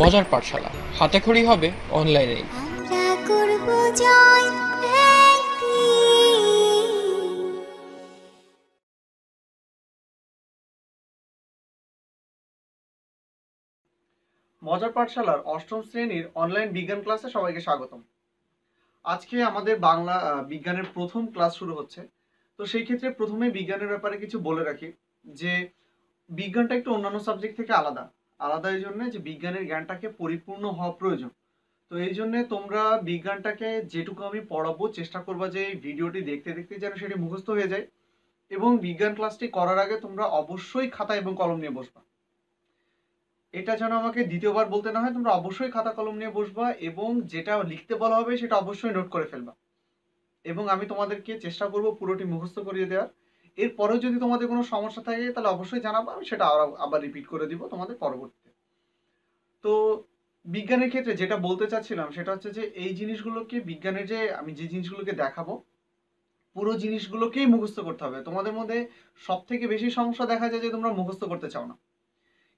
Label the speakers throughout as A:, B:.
A: মজার পাঠশালা। হাতেখড়ি হবে অনলাইনেই
B: মজার পাঠশালার অষ্টম শ্রেণির অনলাইন বিজ্ঞান ক্লাসে সবাইকে স্বাগতম। আজকে আমাদের বাংলা বিজ্ঞানের প্রথম ক্লাস শুরু হচ্ছে। তো সেই ক্ষেত্রে প্রথমে বিজ্ঞানের ব্যাপারে কিছু বলে রাখি যে বিজ্ঞানটা একটু অন্যান্য সাবজেক্ট থেকে আলাদা। আলাদা এই জন্য যে বিজ্ঞানের জ্ঞানটাকে পরিপূর্ণ হওয়া প্রয়োজন। তো এই জন্য তোমরা বিজ্ঞানটাকে যেটুকু আমি পড়াবো, চেষ্টা করবা যে এই ভিডিওটি দেখতে দেখতে যেন সেটি মুখস্থ হয়ে যায় এবং বিজ্ঞান ক্লাসটি করার আগে তোমরা অবশ্যই খাতা এবং কলম নিয়ে বসবা। এটা যেন আমাকে দ্বিতীয়বার বলতে না হয়, তোমরা অবশ্যই খাতা কলম নিয়ে বসবা এবং যেটা লিখতে বলা হবে সেটা অবশ্যই নোট করে ফেলবা। এবং আমি তোমাদেরকে চেষ্টা করব পুরোটি মুখস্থ করিয়ে দেওয়ার। এরপরেও যদি তোমাদের কোনো সমস্যা থাকে, তাহলে অবশ্যই জানাব। আমি সেটা আবার আবার রিপিট করে দিব তোমাদের পরবর্তীতে। তো বিজ্ঞানের ক্ষেত্রে যেটা বলতে চাচ্ছিলাম, সেটা হচ্ছে যে এই জিনিসগুলোকে, বিজ্ঞানের যে, আমি যে জিনিসগুলোকে দেখাবো, পুরো জিনিসগুলোকেই মুখস্থ করতে হবে। তোমাদের মধ্যে সব থেকে বেশি সমস্যা দেখা যায় যে তোমরা মুখস্থ করতে চাও না।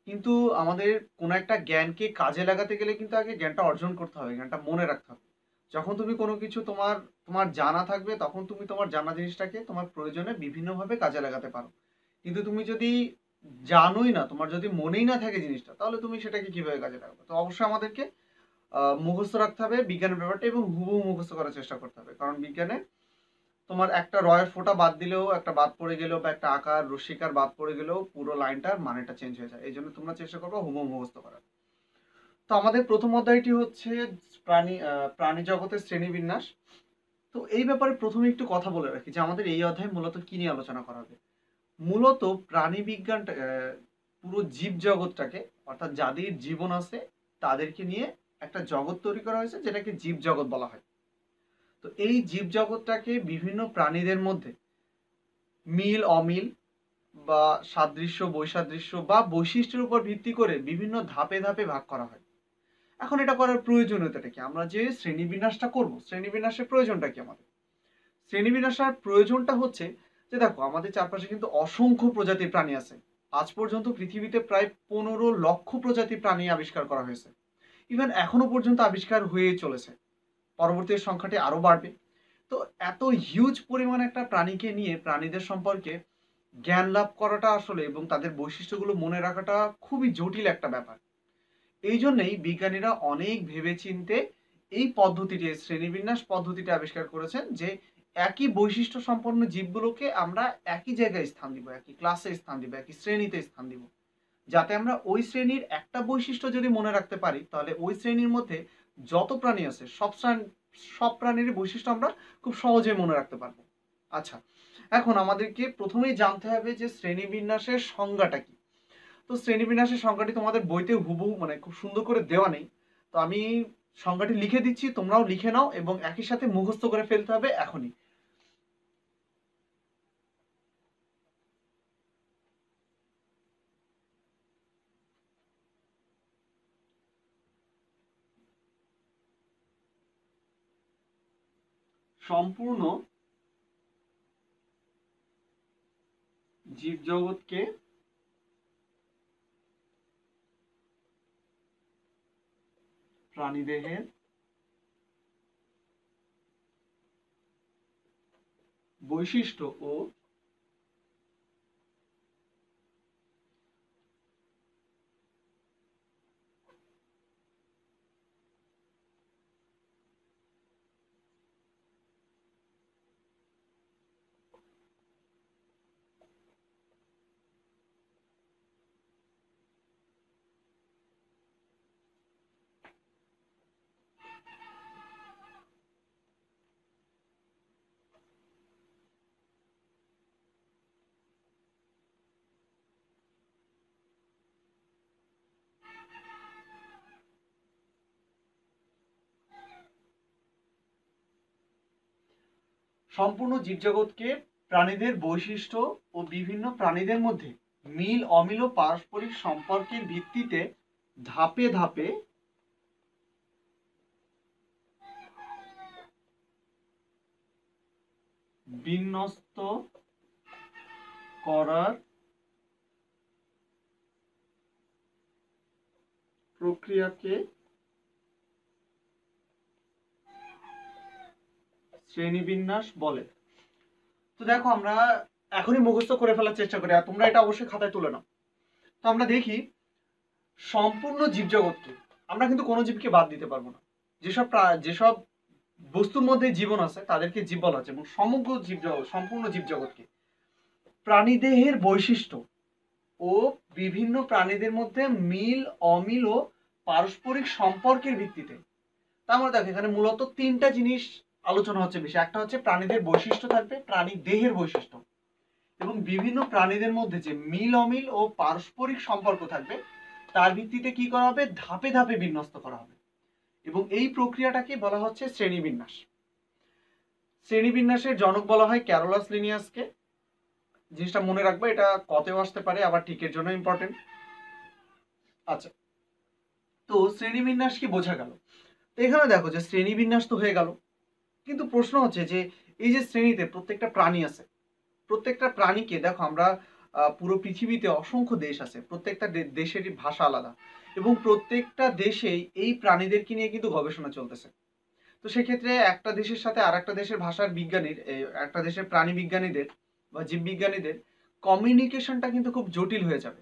B: কিন্তু আমাদের কোনো একটা জ্ঞানকে কাজে লাগাতে গেলে কিন্তু আগে জ্ঞানটা অর্জন করতে হবে, জ্ঞানটা মনে রাখতে হবে। যখন তুমি কোনো কিছু তোমার তোমার জানা থাকবে, তখন তুমি তোমার জানা জিনিসটাকে তোমার প্রয়োজনে বিভিন্নভাবে কাজে লাগাতে পারো। কিন্তু তুমি যদি জানোই না, তোমার যদি মনেই না থাকে জিনিসটা, তাহলে তুমি সেটাকে কীভাবে কাজে লাগাবে? তো অবশ্যই আমাদেরকে মুখস্থ রাখতে হবে বিজ্ঞানের ব্যাপারটা এবং হুবহু মুখস্থ করার চেষ্টা করতে হবে। কারণ বিজ্ঞানে তোমার একটা রয়ের ফোঁটা বাদ দিলেও, একটা বাদ পড়ে গেলেও বা একটা আকার, রশ্মিকার বাদ পড়ে গেলেও পুরো লাইনটার মানেটা চেঞ্জ হয়ে যায়। এই জন্য তোমরা চেষ্টা করবে হুবহু মুখস্থ করার। তো আমাদের প্রথম অধ্যায়টি হচ্ছে প্রাণী প্রাণী জগতের শ্রেণীবিন্যাস। তো এই ব্যাপারে প্রথমে একটু কথা বলে রাখি যে আমাদের এই অধ্যায় মূলত কি নিয়ে আলোচনা করা হবে। মূলত প্রাণী বিজ্ঞানটা পুরো জীব জগৎটাকে, অর্থাৎ যাদের জীবন আছে, তাদেরকে নিয়ে একটা জগৎ তৈরি করা হয়েছে, যেটাকে জীব জগৎ বলা হয়। তো এই জীব জগৎটাকে বিভিন্ন প্রাণীদের মধ্যে, মিল, অমিল বা সাদৃশ্য, বৈসাদৃশ্য বা বৈশিষ্ট্যের উপর ভিত্তি করে বিভিন্ন ধাপে ধাপে ভাগ করা হয়। এখন এটা করার প্রয়োজনীয়তাটা কি? আমরা যে শ্রেণীবিন্যাসটা করব, শ্রেণীবিন্যাসের প্রয়োজনটা কি আমাদের? শ্রেণীবিন্যাসের প্রয়োজনটা হচ্ছে যে দেখো, আমাদের চারপাশে কিন্তু অসংখ্য প্রজাতির প্রাণী আছে। আজ পর্যন্ত পৃথিবীতে প্রায় পনেরো লক্ষ প্রজাতির প্রাণী আবিষ্কার করা হয়েছে। ইভেন এখনও পর্যন্ত আবিষ্কার হয়েই চলেছে। পরবর্তী সংখ্যাটি আরও বাড়বে। তো এত হিউজ পরিমাণ একটা প্রাণীকে নিয়ে প্রাণীদের সম্পর্কে জ্ঞান লাভ করাটা আসলে এবং তাদের বৈশিষ্ট্যগুলো মনে রাখাটা খুবই জটিল একটা ব্যাপার। এই জন্যই বিজ্ঞানীরা অনেক ভেবেচিন্তে এই পদ্ধতিটি, শ্রেণীবিন্যাস পদ্ধতিটি আবিষ্কার করেছেন যে একই বৈশিষ্ট্য সম্পন্ন জীবগুলোকে আমরা একই জায়গায় স্থান দিব, একই ক্লাসে স্থান দিব, একই শ্রেণীতে স্থান দিব। যাতে আমরা ওই শ্রেণির একটা বৈশিষ্ট্য যদি মনে রাখতে পারি, তাহলে ওই শ্রেণির মধ্যে যত প্রাণী আছে, সব সব প্রাণীর বৈশিষ্ট্য আমরা খুব সহজে মনে রাখতে পারব। আচ্ছা এখন আমাদেরকে প্রথমেই জানতে হবে যে শ্রেণীবিন্যাসের সংজ্ঞাটা কি। তো শ্রেণীবিন্যাসের সংজ্ঞাটি তোমাদের বইতে হুবহু মানে খুব সুন্দর করে দেওয়া নেই। তো আমি সংজ্ঞাটি লিখে দিচ্ছি, তোমরাও লিখে নাও এবং একই সাথে মুখস্থ করে ফেলতে হবে এখনই। সম্পূর্ণ জীবজগৎকে প্রাণীদেহের বৈশিষ্ট্য ও সম্পূর্ণ জীবজগৎকে প্রাণীদের বৈশিষ্ট্য ও বিভিন্ন প্রাণীদের মধ্যে মিল, অমিল ও পারস্পরিক সম্পর্কের ভিত্তিতে ধাপে ধাপে বিন্যস্ত করার প্রক্রিয়াকে শ্রেণীবিন্যাস বলে। তো দেখো আমরা এখনই মুখস্থ করে ফেলার চেষ্টা করি, আর তোমরা এটা অবশ্যই খাতায় তুলে নাও। তো আমরা দেখি, সম্পূর্ণ জীবজগৎকে আমরা কিন্তু কোনো জীবকে বাদ দিতে পারব না। যেসব যেসব বস্তুর মধ্যে জীবন আছে, তাদেরকে জীব বলা হচ্ছে, এবং সমগ্র জীবজগৎ সম্পূর্ণ জীবজগৎকে প্রাণীদেহের বৈশিষ্ট্য ও বিভিন্ন প্রাণীদের মধ্যে মিল, অমিল ও পারস্পরিক সম্পর্কের ভিত্তিতে। তার মানে দেখো, এখানে মূলত তিনটা জিনিস আলোচনা হচ্ছে বেশি একটা হচ্ছে প্রাণীদের বৈশিষ্ট্য থাকবে, প্রাণী দেহের বৈশিষ্ট্য। এবং বিভিন্ন প্রাণীদের মধ্যে যে মিল, অমিল ও পারস্পরিক সম্পর্ক থাকবে, তার ভিত্তিতে কি করা হবে? ধাপে ধাপে বিন্যস্ত করা হবে। এবং এই প্রক্রিয়াটাকে বলা হচ্ছে শ্রেণীবিন্যাস। শ্রেণীবিন্যাসের জনক বলা হয় ক্যারোলাস লিনিয়াসকে। জিনিসটা মনে রাখব, এটা কতেও আসতে পারে, আবার টিকের জন্য ইম্পর্টেন্ট আচ্ছা তো শ্রেণীবিন্যাস কি বোঝা গেল? এখানে দেখো যে শ্রেণীবিন্যাস তো হয়ে গেল। কিন্তু প্রশ্ন হচ্ছে যে, এই যে শ্রেণীতে প্রত্যেকটা প্রাণী আছে, প্রত্যেকটা প্রাণীকে দেখো আমরা পুরো পৃথিবীতে অসংখ্য দেশ আছে, প্রত্যেকটা দেশেরই ভাষা আলাদা এবং প্রত্যেকটা দেশেই এই প্রাণীদেরকে নিয়ে কিন্তু গবেষণা চলতেছে। তো সেক্ষেত্রে একটা দেশের সাথে আর একটা দেশের ভাষার বিজ্ঞানীর একটা দেশের প্রাণী বিজ্ঞানীদের বা জীববিজ্ঞানীদের কমিউনিকেশনটা কিন্তু খুব জটিল হয়ে যাবে।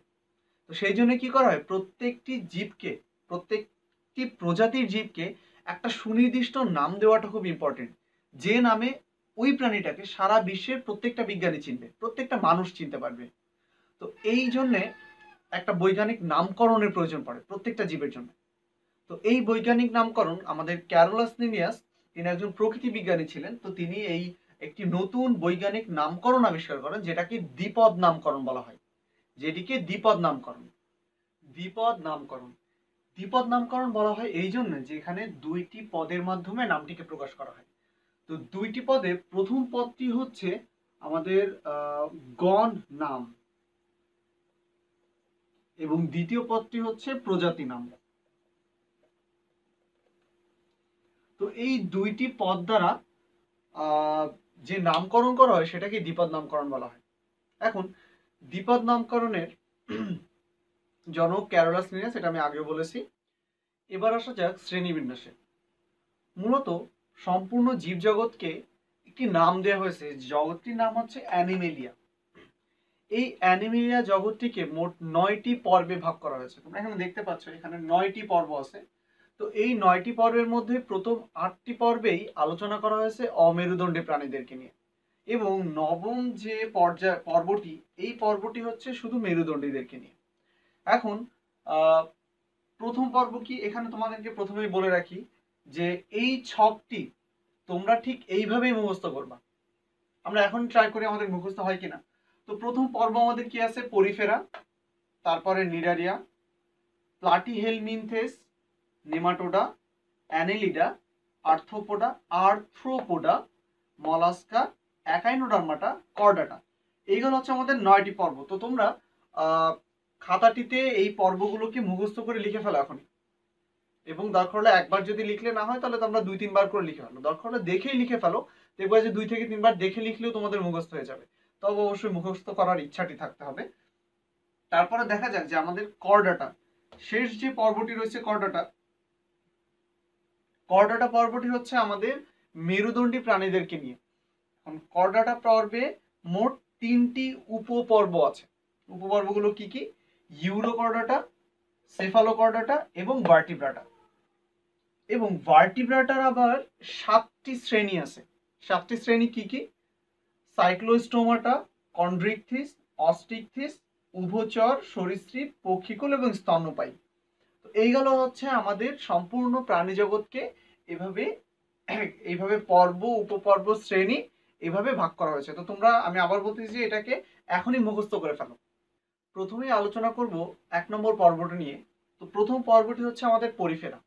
B: তো সেই জন্য কি করা হয়? প্রত্যেকটি জীবকে, প্রত্যেকটি প্রজাতির জীবকে একটা সুনির্দিষ্ট নাম দেওয়াটা খুব ইম্পর্টেন্ট যে নামে ওই প্রাণীটাকে সারা বিশ্বের প্রত্যেকটা বিজ্ঞানী চিনবে, প্রত্যেকটা মানুষ চিনতে পারবে। তো এই জন্যে একটা বৈজ্ঞানিক নামকরণের প্রয়োজন পড়ে প্রত্যেকটা জীবের জন্য। তো এই বৈজ্ঞানিক নামকরণ আমাদের ক্যারোলাস লিনিয়াস তিনি একজন প্রকৃতি বিজ্ঞানী ছিলেন, তো তিনি এই একটি নতুন বৈজ্ঞানিক নামকরণ আবিষ্কার করেন, যেটাকে দ্বিপদ নামকরণ বলা হয়। যেটিকে দ্বিপদ নামকরণ। দ্বিপদ নামকরণ। দ্বিপদ নামকরণ বলা হয় এই জন্য যে এখানে দুইটি পদের মাধ্যমে নামটিকে প্রকাশ করা হয়। তো দুইটি পদে প্রথম পদটি হচ্ছে আমাদের গণ নাম এবং দ্বিতীয় পদটি হচ্ছে প্রজাতি নাম। তো এই দুইটি পদ দ্বারা যে নামকরণ করা হয় সেটাকে দ্বিপদ নামকরণ বলা হয়। এখন, দ্বিপদ নামকরণের জনক ক্যারোলাস লিনিয়াস এটা আমি আগে বলেছি। এবার আসা যাক শ্রেণীবিন্যাসে মূলত সম্পূর্ণ জীবজগৎকে একটি নাম দেওয়া হয়েছে। জগৎটির নাম হচ্ছে অ্যানিমেলিয়া। এই অ্যানিমেলিয়া জগৎটিকে মোট নয়টি পর্বে ভাগ করা হয়েছে। তোমরা এখানে দেখতে পাচ্ছ, এখানে নয়টি পর্ব আছে। তো এই নয়টি পর্বের মধ্যে প্রথম আটটি পর্বেই আলোচনা করা হয়েছে অমেরুদণ্ডী প্রাণীদেরকে নিয়ে। এবং নবম যে পর্যায় পর্বটি, এই পর্বটি হচ্ছে শুধু মেরুদণ্ডীদেরকে নিয়ে। এখন প্রথম পর্ব কি? এখানে তোমাদেরকে প্রথমেই বলে রাখি যে এই ছকটি তোমরা ঠিক এইভাবেই মুখস্থ করবা। আমরা এখন ট্রাই করি আমাদের মুখস্থ হয় কিনা। তো প্রথম পর্ব আমাদের কি আছে? পরিফেরা, তারপরে Cnidaria, Platyhelminthes, Nematoda, Annelida Arthropoda Arthropoda, Mollusca, Echinodermata, Chordata. এইগুলো হচ্ছে আমাদের নয়টি পর্ব। তো তোমরা খাতাটিতে এই পর্বগুলোকে মুখস্থ করে লিখে ফেলো এখনই এবং দরকার হলে একবার যদি লিখলে না হয়, তাহলে তোমরা দুই, তিনবার করে লিখে ফেলো দরকার হলে দেখেই লিখে ফেলো। দেখবে যে দুই থেকে তিনবার দেখে লিখলেও তোমাদের মুখস্থ হয়ে যাবে। তবে অবশ্যই মুখস্থ করার ইচ্ছাটি থাকতে হবে। তারপরে দেখা যাক যে আমাদের করডাটা শেষ যে পর্বটি রয়েছে করডাটা করডাটা পর্বটি হচ্ছে আমাদের মেরুদণ্ডী প্রাণীদেরকে নিয়ে। এখন করডাটা পর্বে মোট তিনটি উপপর্ব আছে। উপপর্বগুলো কি কি? ইউরোকর্ডাটা সেফালোকর্ডাটা এবং ভার্টিব্রাটা। এবং ভার্টিব্রাটার আবার সাতটি শ্রেণি আছে। সাতটি শ্রেণি কি কি? সাইক্লোস্টোমাটা, কন্ড্রিকথিস, অস্টিকথিস, উভচর, সরীসৃপ, পক্ষিকুল এবং স্তন্যপায়ী। তো এইগুলো হচ্ছে আমাদের সম্পূর্ণ প্রাণী জগৎকে এভাবে, এইভাবে পর্ব, উপপর্ব, শ্রেণি এভাবে ভাগ করা হয়েছে। তো তোমরা, আমি আবার বলতেছি যে এটাকে এখনই মুখস্থ করে ফেলো। প্রথমেই আলোচনা করব এক নম্বর পর্বটি নিয়ে। তো প্রথম পর্বটি হচ্ছে আমাদের পরিফেরা।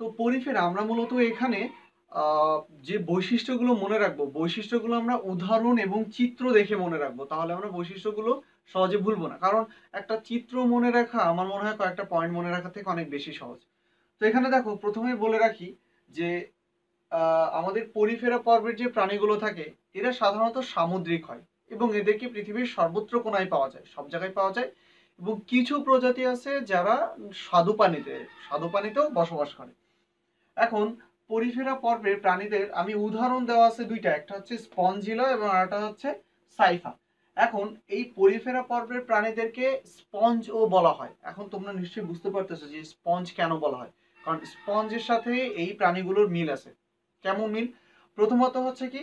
B: তো পরিফেরা আমরা মূলত এখানে যে বৈশিষ্ট্যগুলো মনে রাখব, বৈশিষ্ট্যগুলো আমরা উদাহরণ এবং চিত্র দেখে মনে রাখব, তাহলে আমরা বৈশিষ্ট্যগুলো সহজে ভুলবো না। কারণ একটা চিত্র মনে রাখা আমার মনে হয় কয়েকটা পয়েন্ট মনে রাখা থেকে অনেক বেশি সহজ। তো এখানে দেখো, প্রথমেই বলে রাখি যে আমাদের পরিফেরা পর্বের যে প্রাণীগুলো থাকে, এরা সাধারণত সামুদ্রিক হয়। এবং এদেরকে পৃথিবীর সর্বত্র কোনায় পাওয়া যায়? সব জায়গায় পাওয়া যায়। এবং কিছু প্রজাতি আছে যারা স্বাদু পানিতে পানিতেও বসবাস করে। এখন পরিফেরা পর্বের প্রাণীদের আমি উদাহরণ দেওয়া আছে দুইটা। একটা হচ্ছে স্পঞ্জিলা এবং আরেকটা হচ্ছে সাইফা। এখন এই পরিফেরা পর্বের প্রাণীদেরকে স্পঞ্জও বলা হয়। এখন তোমরা নিশ্চয়ই বুঝতে পারতেছো যে স্পঞ্জ কেন বলা হয়? কারণ স্পঞ্জের সাথে এই প্রাণীগুলোর মিল আছে। কেমন মিল? প্রথমত হচ্ছে কি?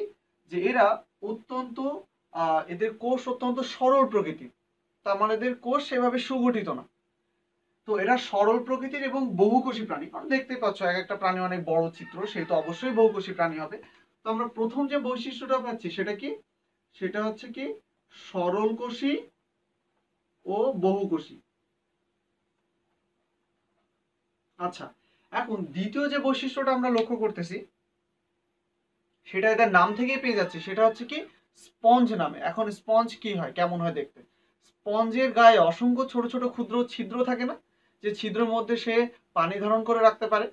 B: যে এরা অত্যন্ত এদের কোষ অত্যন্ত সরল প্রকৃতির। তার মানে এদের কোষ সেভাবে সুগঠিত না। তো এরা সরল প্রকৃতির এবং বহুকোষী প্রাণী। কারণ দেখতে পাচ্ছ, এক একটা প্রাণী অনেক বড় চিত্র সেহেতু অবশ্যই বহুকোষী প্রাণী হবে। তো আমরা প্রথম যে বৈশিষ্ট্যটা পাচ্ছি, সেটা কি? সেটা হচ্ছে কি, সরল কোষী ও বহুকোষী। আচ্ছা এখন দ্বিতীয় যে বৈশিষ্ট্যটা আমরা লক্ষ্য করতেছি, সেটা এদের নাম থেকেই পেয়ে যাচ্ছে। সেটা হচ্ছে কি স্পঞ্জ নামে। এখন স্পঞ্জ কি হয়? কেমন হয় দেখতে? স্পঞ্জের গায়ে অসংখ্য ছোট ছোট ক্ষুদ্র ছিদ্র থাকে না? যে ছিদ্রের মধ্যে সে পানি ধারণ করে রাখতে পারে।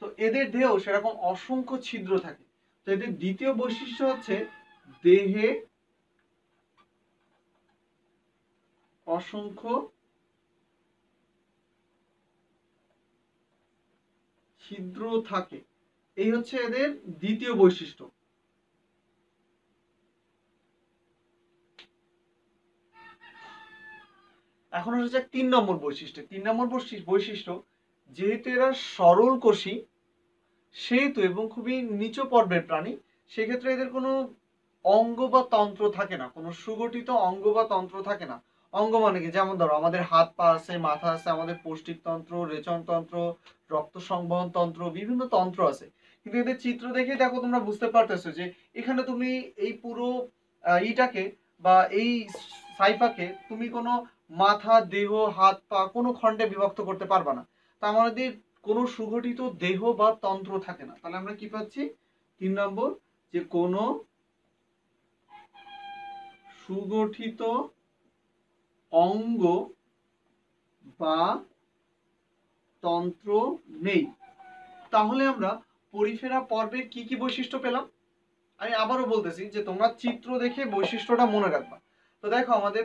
B: তো এদের দেহেও সেরকম অসংখ্য ছিদ্র থাকে। তো এদের দ্বিতীয় বৈশিষ্ট্য হচ্ছে দেহে অসংখ্য ছিদ্র থাকে। এই হচ্ছে এদের দ্বিতীয় বৈশিষ্ট্য। এখন হচ্ছে তিন নম্বর বৈশিষ্ট্য। তিন নম্বর বৈশি- বৈশিষ্ট্য, যেহেতু এরা সরল কোষী, সেহেতু এবং খুবই নিচু পর্বের প্রাণী, সেক্ষেত্রে এদের কোনো অঙ্গ বা তন্ত্র থাকে না। কোনো সুগঠিত অঙ্গ বা তন্ত্র থাকে না। অঙ্গ মানে কি? যেমন ধরো, আমাদের হাত পা আছে, মাথা আছে, আমাদের পৌষ্টিক তন্ত্র, রেচন তন্ত্র, রক্ত সংবহন তন্ত্র, বিভিন্ন তন্ত্র আছে। কিন্তু এদের চিত্র দেখে দেখো তোমরা বুঝতে পারতেছো যে এখানে তুমি এই পুরো ইটাকে বা এই সাইফাকে তুমি কোনো মাথা, দেহ, হাত, পা কোনো খণ্ডে বিভক্ত করতে পারবা না। তা আমাদের কোনো সুগঠিত দেহ বা তন্ত্র থাকে না। তাহলে আমরা কি পাচ্ছি? তিন নম্বর, যে কোনো সুগঠিত অঙ্গ বা তন্ত্র নেই। তাহলে আমরা পরিফেরা পর্বের কি কি বৈশিষ্ট্য পেলাম? আমি আবারও বলতেছি যে তোমরা চিত্র দেখে বৈশিষ্ট্যটা মনে রাখবা। তো দেখো আমাদের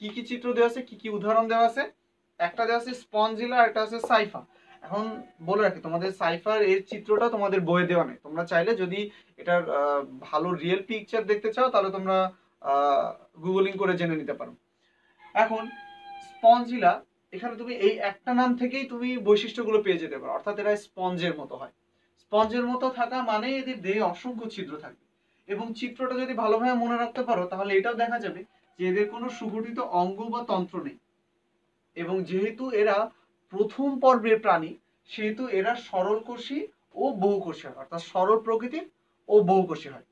B: কি কি চিত্র দেওয়া আছে, কি কি উদাহরণ দেওয়া আছে? একটা দেওয়া আছে স্পঞ্জিলা আর একটা আছে সাইফা এখন বলে রাখি, তোমাদের সাইফার এর চিত্রটা তোমাদের বইয়ে দেওয়া নেই। তোমরা চাইলে যদি এটার ভালো রিয়েল পিকচার দেখতে চাও, তাহলে তোমরা গুগলিং করে জেনে নিতে পারো। এখন, স্পঞ্জিলা, এখানে তুমি এই একটা নাম থেকেই তুমি বৈশিষ্ট্যগুলো পেয়ে যেতে পারো। অর্থাৎ এরা স্পঞ্জের মতো হয়। স্পঞ্জের মতো থাকা মানে এদের দেহে অসংখ্য ছিদ্র থাকবে এবং চিত্রটা যদি ভালোভাবে মনে রাখতে পারো, তাহলে এটাও দেখা যাবে এদের কোনো সুগঠিত অঙ্গ বা তন্ত্র নেই। এবং যেহেতু এরা প্রথম পর্বের প্রাণী, সেহেতু এরা সরলকোষী ও বহুকোষী হয়, অর্থাৎ সরল প্রকৃতির ও বহুকোষী হয়।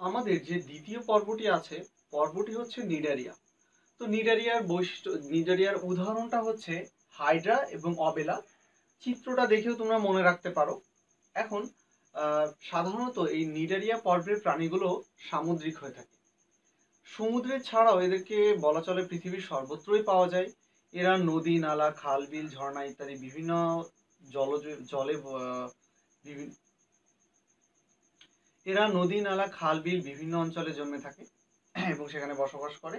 B: আমাদের যে দ্বিতীয় পর্বটি আছে, পর্বটি হচ্ছে নিডারিয়া। তো নিডারিয়ার বৈশিষ্ট্য, নিডারিয়ার উদাহরণটা হচ্ছে হাইড্রা এবং অবেলা। চিত্রটা দেখেও তোমরা মনে রাখতে পারো। এখন সাধারণত এই নিডারিয়া পর্বের প্রাণীগুলো সামুদ্রিক হয়ে থাকে। সমুদ্রে ছাড়াও এদেরকে বলা চলে পৃথিবীর সর্বত্রই পাওয়া যায়। এরা নদী, নালা, খাল, বিল, ঝর্ণা ইত্যাদি বিভিন্ন জলজ, জলে বিভিন্ন এরা নদী, নালা, খাল, বিল বিভিন্ন অঞ্চলে জন্মে থাকে এবং সেখানে বসবাস করে।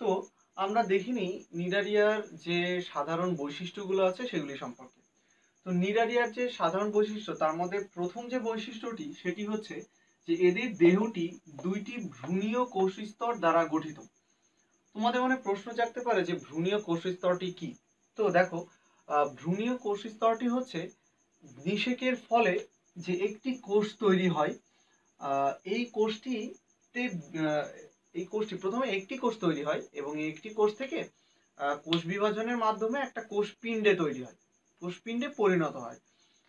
B: তো আমরা দেখিনি নিডারিয়ার যে সাধারণ বৈশিষ্ট্যগুলো আছে সেগুলি সম্পর্কে। তো নিডারিয়ার যে সাধারণ বৈশিষ্ট্য, তার মধ্যে প্রথম যে বৈশিষ্ট্যটি সেটি হচ্ছে যে এদের দেহটি দুইটি ভ্রূণীয় কোষস্তর দ্বারা গঠিত। তোমাদের মনে প্রশ্ন জাগতে পারে যে ভ্রূণীয় কোষস্তরটি কি? তো দেখো ভ্রূণীয় কোষস্তরটি হচ্ছে নিষেকের ফলে যে একটি কোষ তৈরি হয় এই কোষটিতে এই কোষটি প্রথমে একটি কোষ তৈরি হয় এবং একটি কোষ থেকে কোষ বিভাজনের মাধ্যমে একটা কোষ কোষপিণ্ডে তৈরি হয়। কোষপিণ্ডে পরিণত হয়।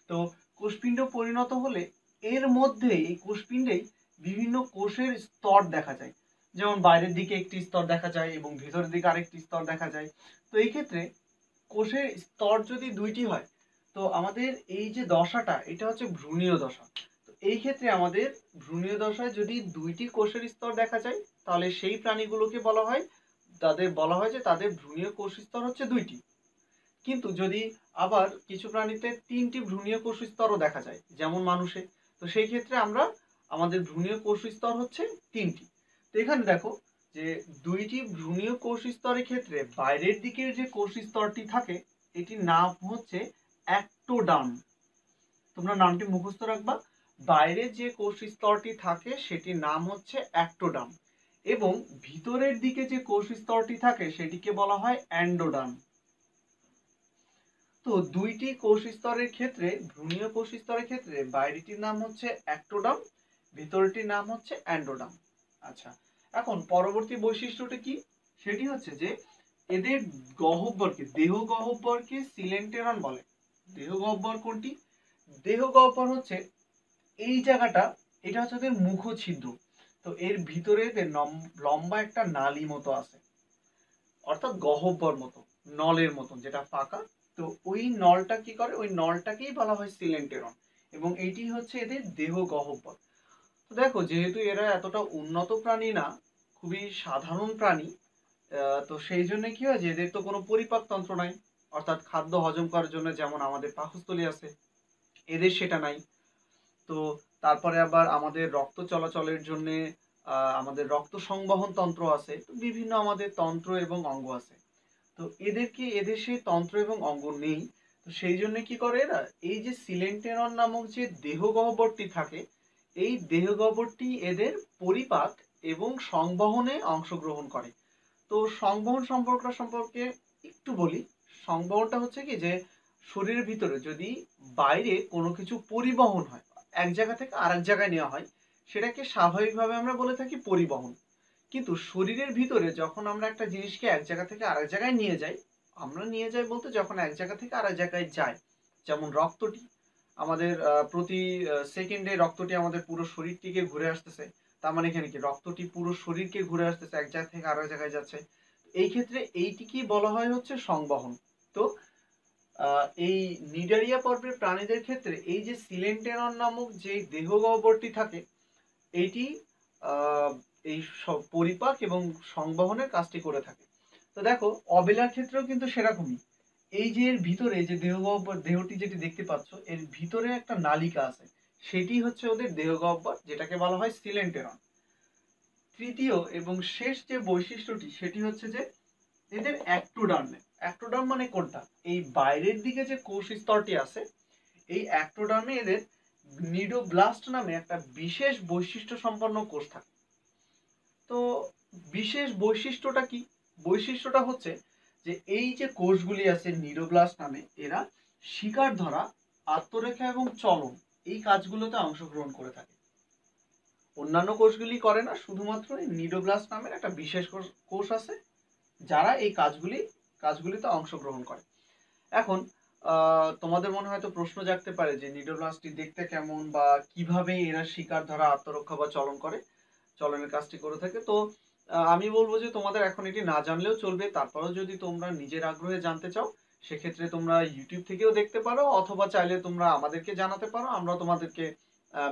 B: তো কোষপিণ্ড পরিণত হলে এর মধ্যে এই কোষপিণ্ডেই বিভিন্ন কোষের স্তর দেখা যায়। যেমন বাইরের দিকে একটি স্তর দেখা যায় এবং ভেতরের দিকে আরেকটি স্তর দেখা যায়। তো এই ক্ষেত্রে কোষের স্তর যদি দুইটি হয়, তো আমাদের এই যে দশাটা, এটা হচ্ছে ভ্রূণীয় দশা। তো এই ক্ষেত্রে আমাদের ভ্রূণীয় দশায় যদি দুইটি কোষের স্তর দেখা যায়, তাহলে সেই প্রাণীগুলোকে বলা হয়, তাদের বলা হয় যে তাদের ভ্রূণীয় কোষ স্তর হচ্ছে দুইটি। কিন্তু যদি আবার কিছু প্রাণীতে তিনটি ভ্রূণীয় কোষ স্তরও দেখা যায়, যেমন মানুষে তো সেই ক্ষেত্রে আমরা আমাদের ভ্রূণীয় কোষ স্তর হচ্ছে তিনটি। তো এখানে দেখো যে দুইটি ভ্রূণীয় কোষ স্তরের ক্ষেত্রে বাইরের দিকের যে কোষ স্তরটি থাকে, এটির নাম হচ্ছে অ্যাক্টোডার্ম। তোমরা নামটি মুখস্থ রাখবা। বাইরে যে কোষ স্তরটি থাকে, সেটির নাম হচ্ছে অ্যাক্টোডার্ম। এবং ভিতরের দিকে যে কোষ স্তরটি থাকে, সেটিকে বলা হয় অ্যান্ডোডার্ম। তো দুইটি কোষ স্তরের ক্ষেত্রে, ভ্রূণীয় কোষ স্তরের ক্ষেত্রে বাইরেটির নাম হচ্ছে অ্যাক্টোডার্ম ভিতরটির নাম হচ্ছে অ্যান্ডোডার্ম আচ্ছা এখন পরবর্তী বৈশিষ্ট্যটা কি? সেটি হচ্ছে যে এদের গহ্বরকে, দেহ গহ্বরকে সিলেন্টেরন বলে। দেহ গহ্বর কোনটি? দেহ গহ্বর হচ্ছে এই জায়গাটা, এটা হচ্ছে ওদের মুখ ছিদ্র তো এর ভিতরে এদের লম্বা একটা নালী মতো আছে। অর্থাৎ গহ্বর মতো, নলের মতন, যেটা ফাঁকা তো ওই নলটা কি করে? ওই নলটাকেই বলা হয় সিলেন্টেরন এবং এইটি হচ্ছে এদের দেহ গহ্বর। তো দেখো, যেহেতু এরা এতটা উন্নত প্রাণী না, খুবই সাধারণ প্রাণী তো সেই জন্য কি হয় যে এদের তো কোনো পরিপাক তন্ত্র নাই, অর্থাৎ খাদ্য হজম করার জন্য যেমন আমাদের পাকস্থলী আছে, এদের সেটা নাই। তো তারপরে আবার আমাদের রক্ত চলাচলের জন্য আমাদের রক্ত সংবহন তন্ত্র আছে, তো বিভিন্ন আমাদের তন্ত্র এবং অঙ্গ আছে। তো এদেরকে এদের সেই তন্ত্র এবং অঙ্গ নেই? তো সেই জন্য কি করে এরা? এই যে সিলেন্টেরন নামক যে দেহ গহ্বরটি থাকে, এই দেহ গহ্বরটি এদের পরিপাক এবং সংবহনে অংশগ্রহণ করে। তো সংবহন সম্পর্কটা সম্পর্কে একটু বলি। সংবহনটা হচ্ছে কি যে শরীরের ভিতরে যদি বাইরে কোনো কিছু পরিবহন হয়, এক জায়গা থেকে আরেক জায়গায় নেওয়া হয়, সেটাকে স্বাভাবিকভাবে আমরা বলে থাকি পরিবহন। কিন্তু শরীরের ভিতরে যখন আমরা একটা জিনিসকে এক জায়গা থেকে আরেক জায়গায় নিয়ে যাই আমরা নিয়ে যাই বলতে যখন এক জায়গা থেকে আরেক জায়গায় যাই যেমন রক্তটি আমাদের প্রতি সেকেন্ডে রক্তটি আমাদের পুরো শরীরটিকে ঘুরে আসতেছে তার মানে এখানে কি? রক্তটি পুরো শরীরকে ঘুরে আসতেছে এক জায়গা থেকে আরেক জায়গায় যাচ্ছে। এই ক্ষেত্রে এইটিকেই বলা হয় হচ্ছে সংবহন। তো এই নিডারিয়া পর্বের প্রাণীদের ক্ষেত্রে এই যে সিলেন্টেরন নামক যে দেহ গহ্বরটি থাকে এটি আহ, এই সব পরিপাক এবং সংবহনের কাজটি করে থাকে। তো দেখো, অবেলার ক্ষেত্রেও কিন্তু সেরকমই। এই যে এর ভিতরে যে দেহ গহ্বর দেহটি যেটি দেখতে পাচ্ছ, এর ভিতরে একটা নালিকা আছে। সেটি হচ্ছে ওদের দেহ গহ্বর, যেটাকে বলা হয় সিলেন্টেরন। তৃতীয় এবং শেষ যে বৈশিষ্ট্যটি, সেটি হচ্ছে যে এদের অ্যাক্টোডার্মে। অ্যাক্টোডার্ম মানে কোনটা? এই বাইরের দিকে যে কোষ স্তরটি আছে, এই অ্যাক্টোডার্মে এদের নিডোব্লাস্ট নামে একটা বিশেষ বৈশিষ্ট্য সম্পন্ন কোষ থাকে। তো বিশেষ বৈশিষ্ট্যটা কি? বৈশিষ্ট্যটা হচ্ছে যে এই যে কোষগুলি আছে নিডোব্লাস্ট নামে, এরা শিকার ধরা আত্মরেখা এবং চলন এই কাজগুলোতে অংশগ্রহণ করে থাকে। অন্যান্য কোষগুলি করে না, শুধুমাত্র এই নিডোব্লাস্ট নামের একটা বিশেষ কোষ- কোষ আছে, যারা এই কাজগুলি কাজগুলিতে অংশগ্রহণ করে। এখন তোমাদের মনে হয়তো প্রশ্ন জাগতে পারে যে নিডোব্লাস্টটি দেখতে কেমন বা কীভাবে এরা শিকার ধরা আত্মরক্ষা বা চলন করে? চলনের কাজটি করে থাকে। তো আমি বলব যে তোমাদের এখন এটি না জানলেও চলবে। তারপরেও যদি তোমরা নিজের আগ্রহে জানতে চাও, সেক্ষেত্রে তোমরা ইউটিউব থেকেও দেখতে পারো, অথবা চাইলে তোমরা আমাদেরকে জানাতে পারো। আমরা তোমাদেরকে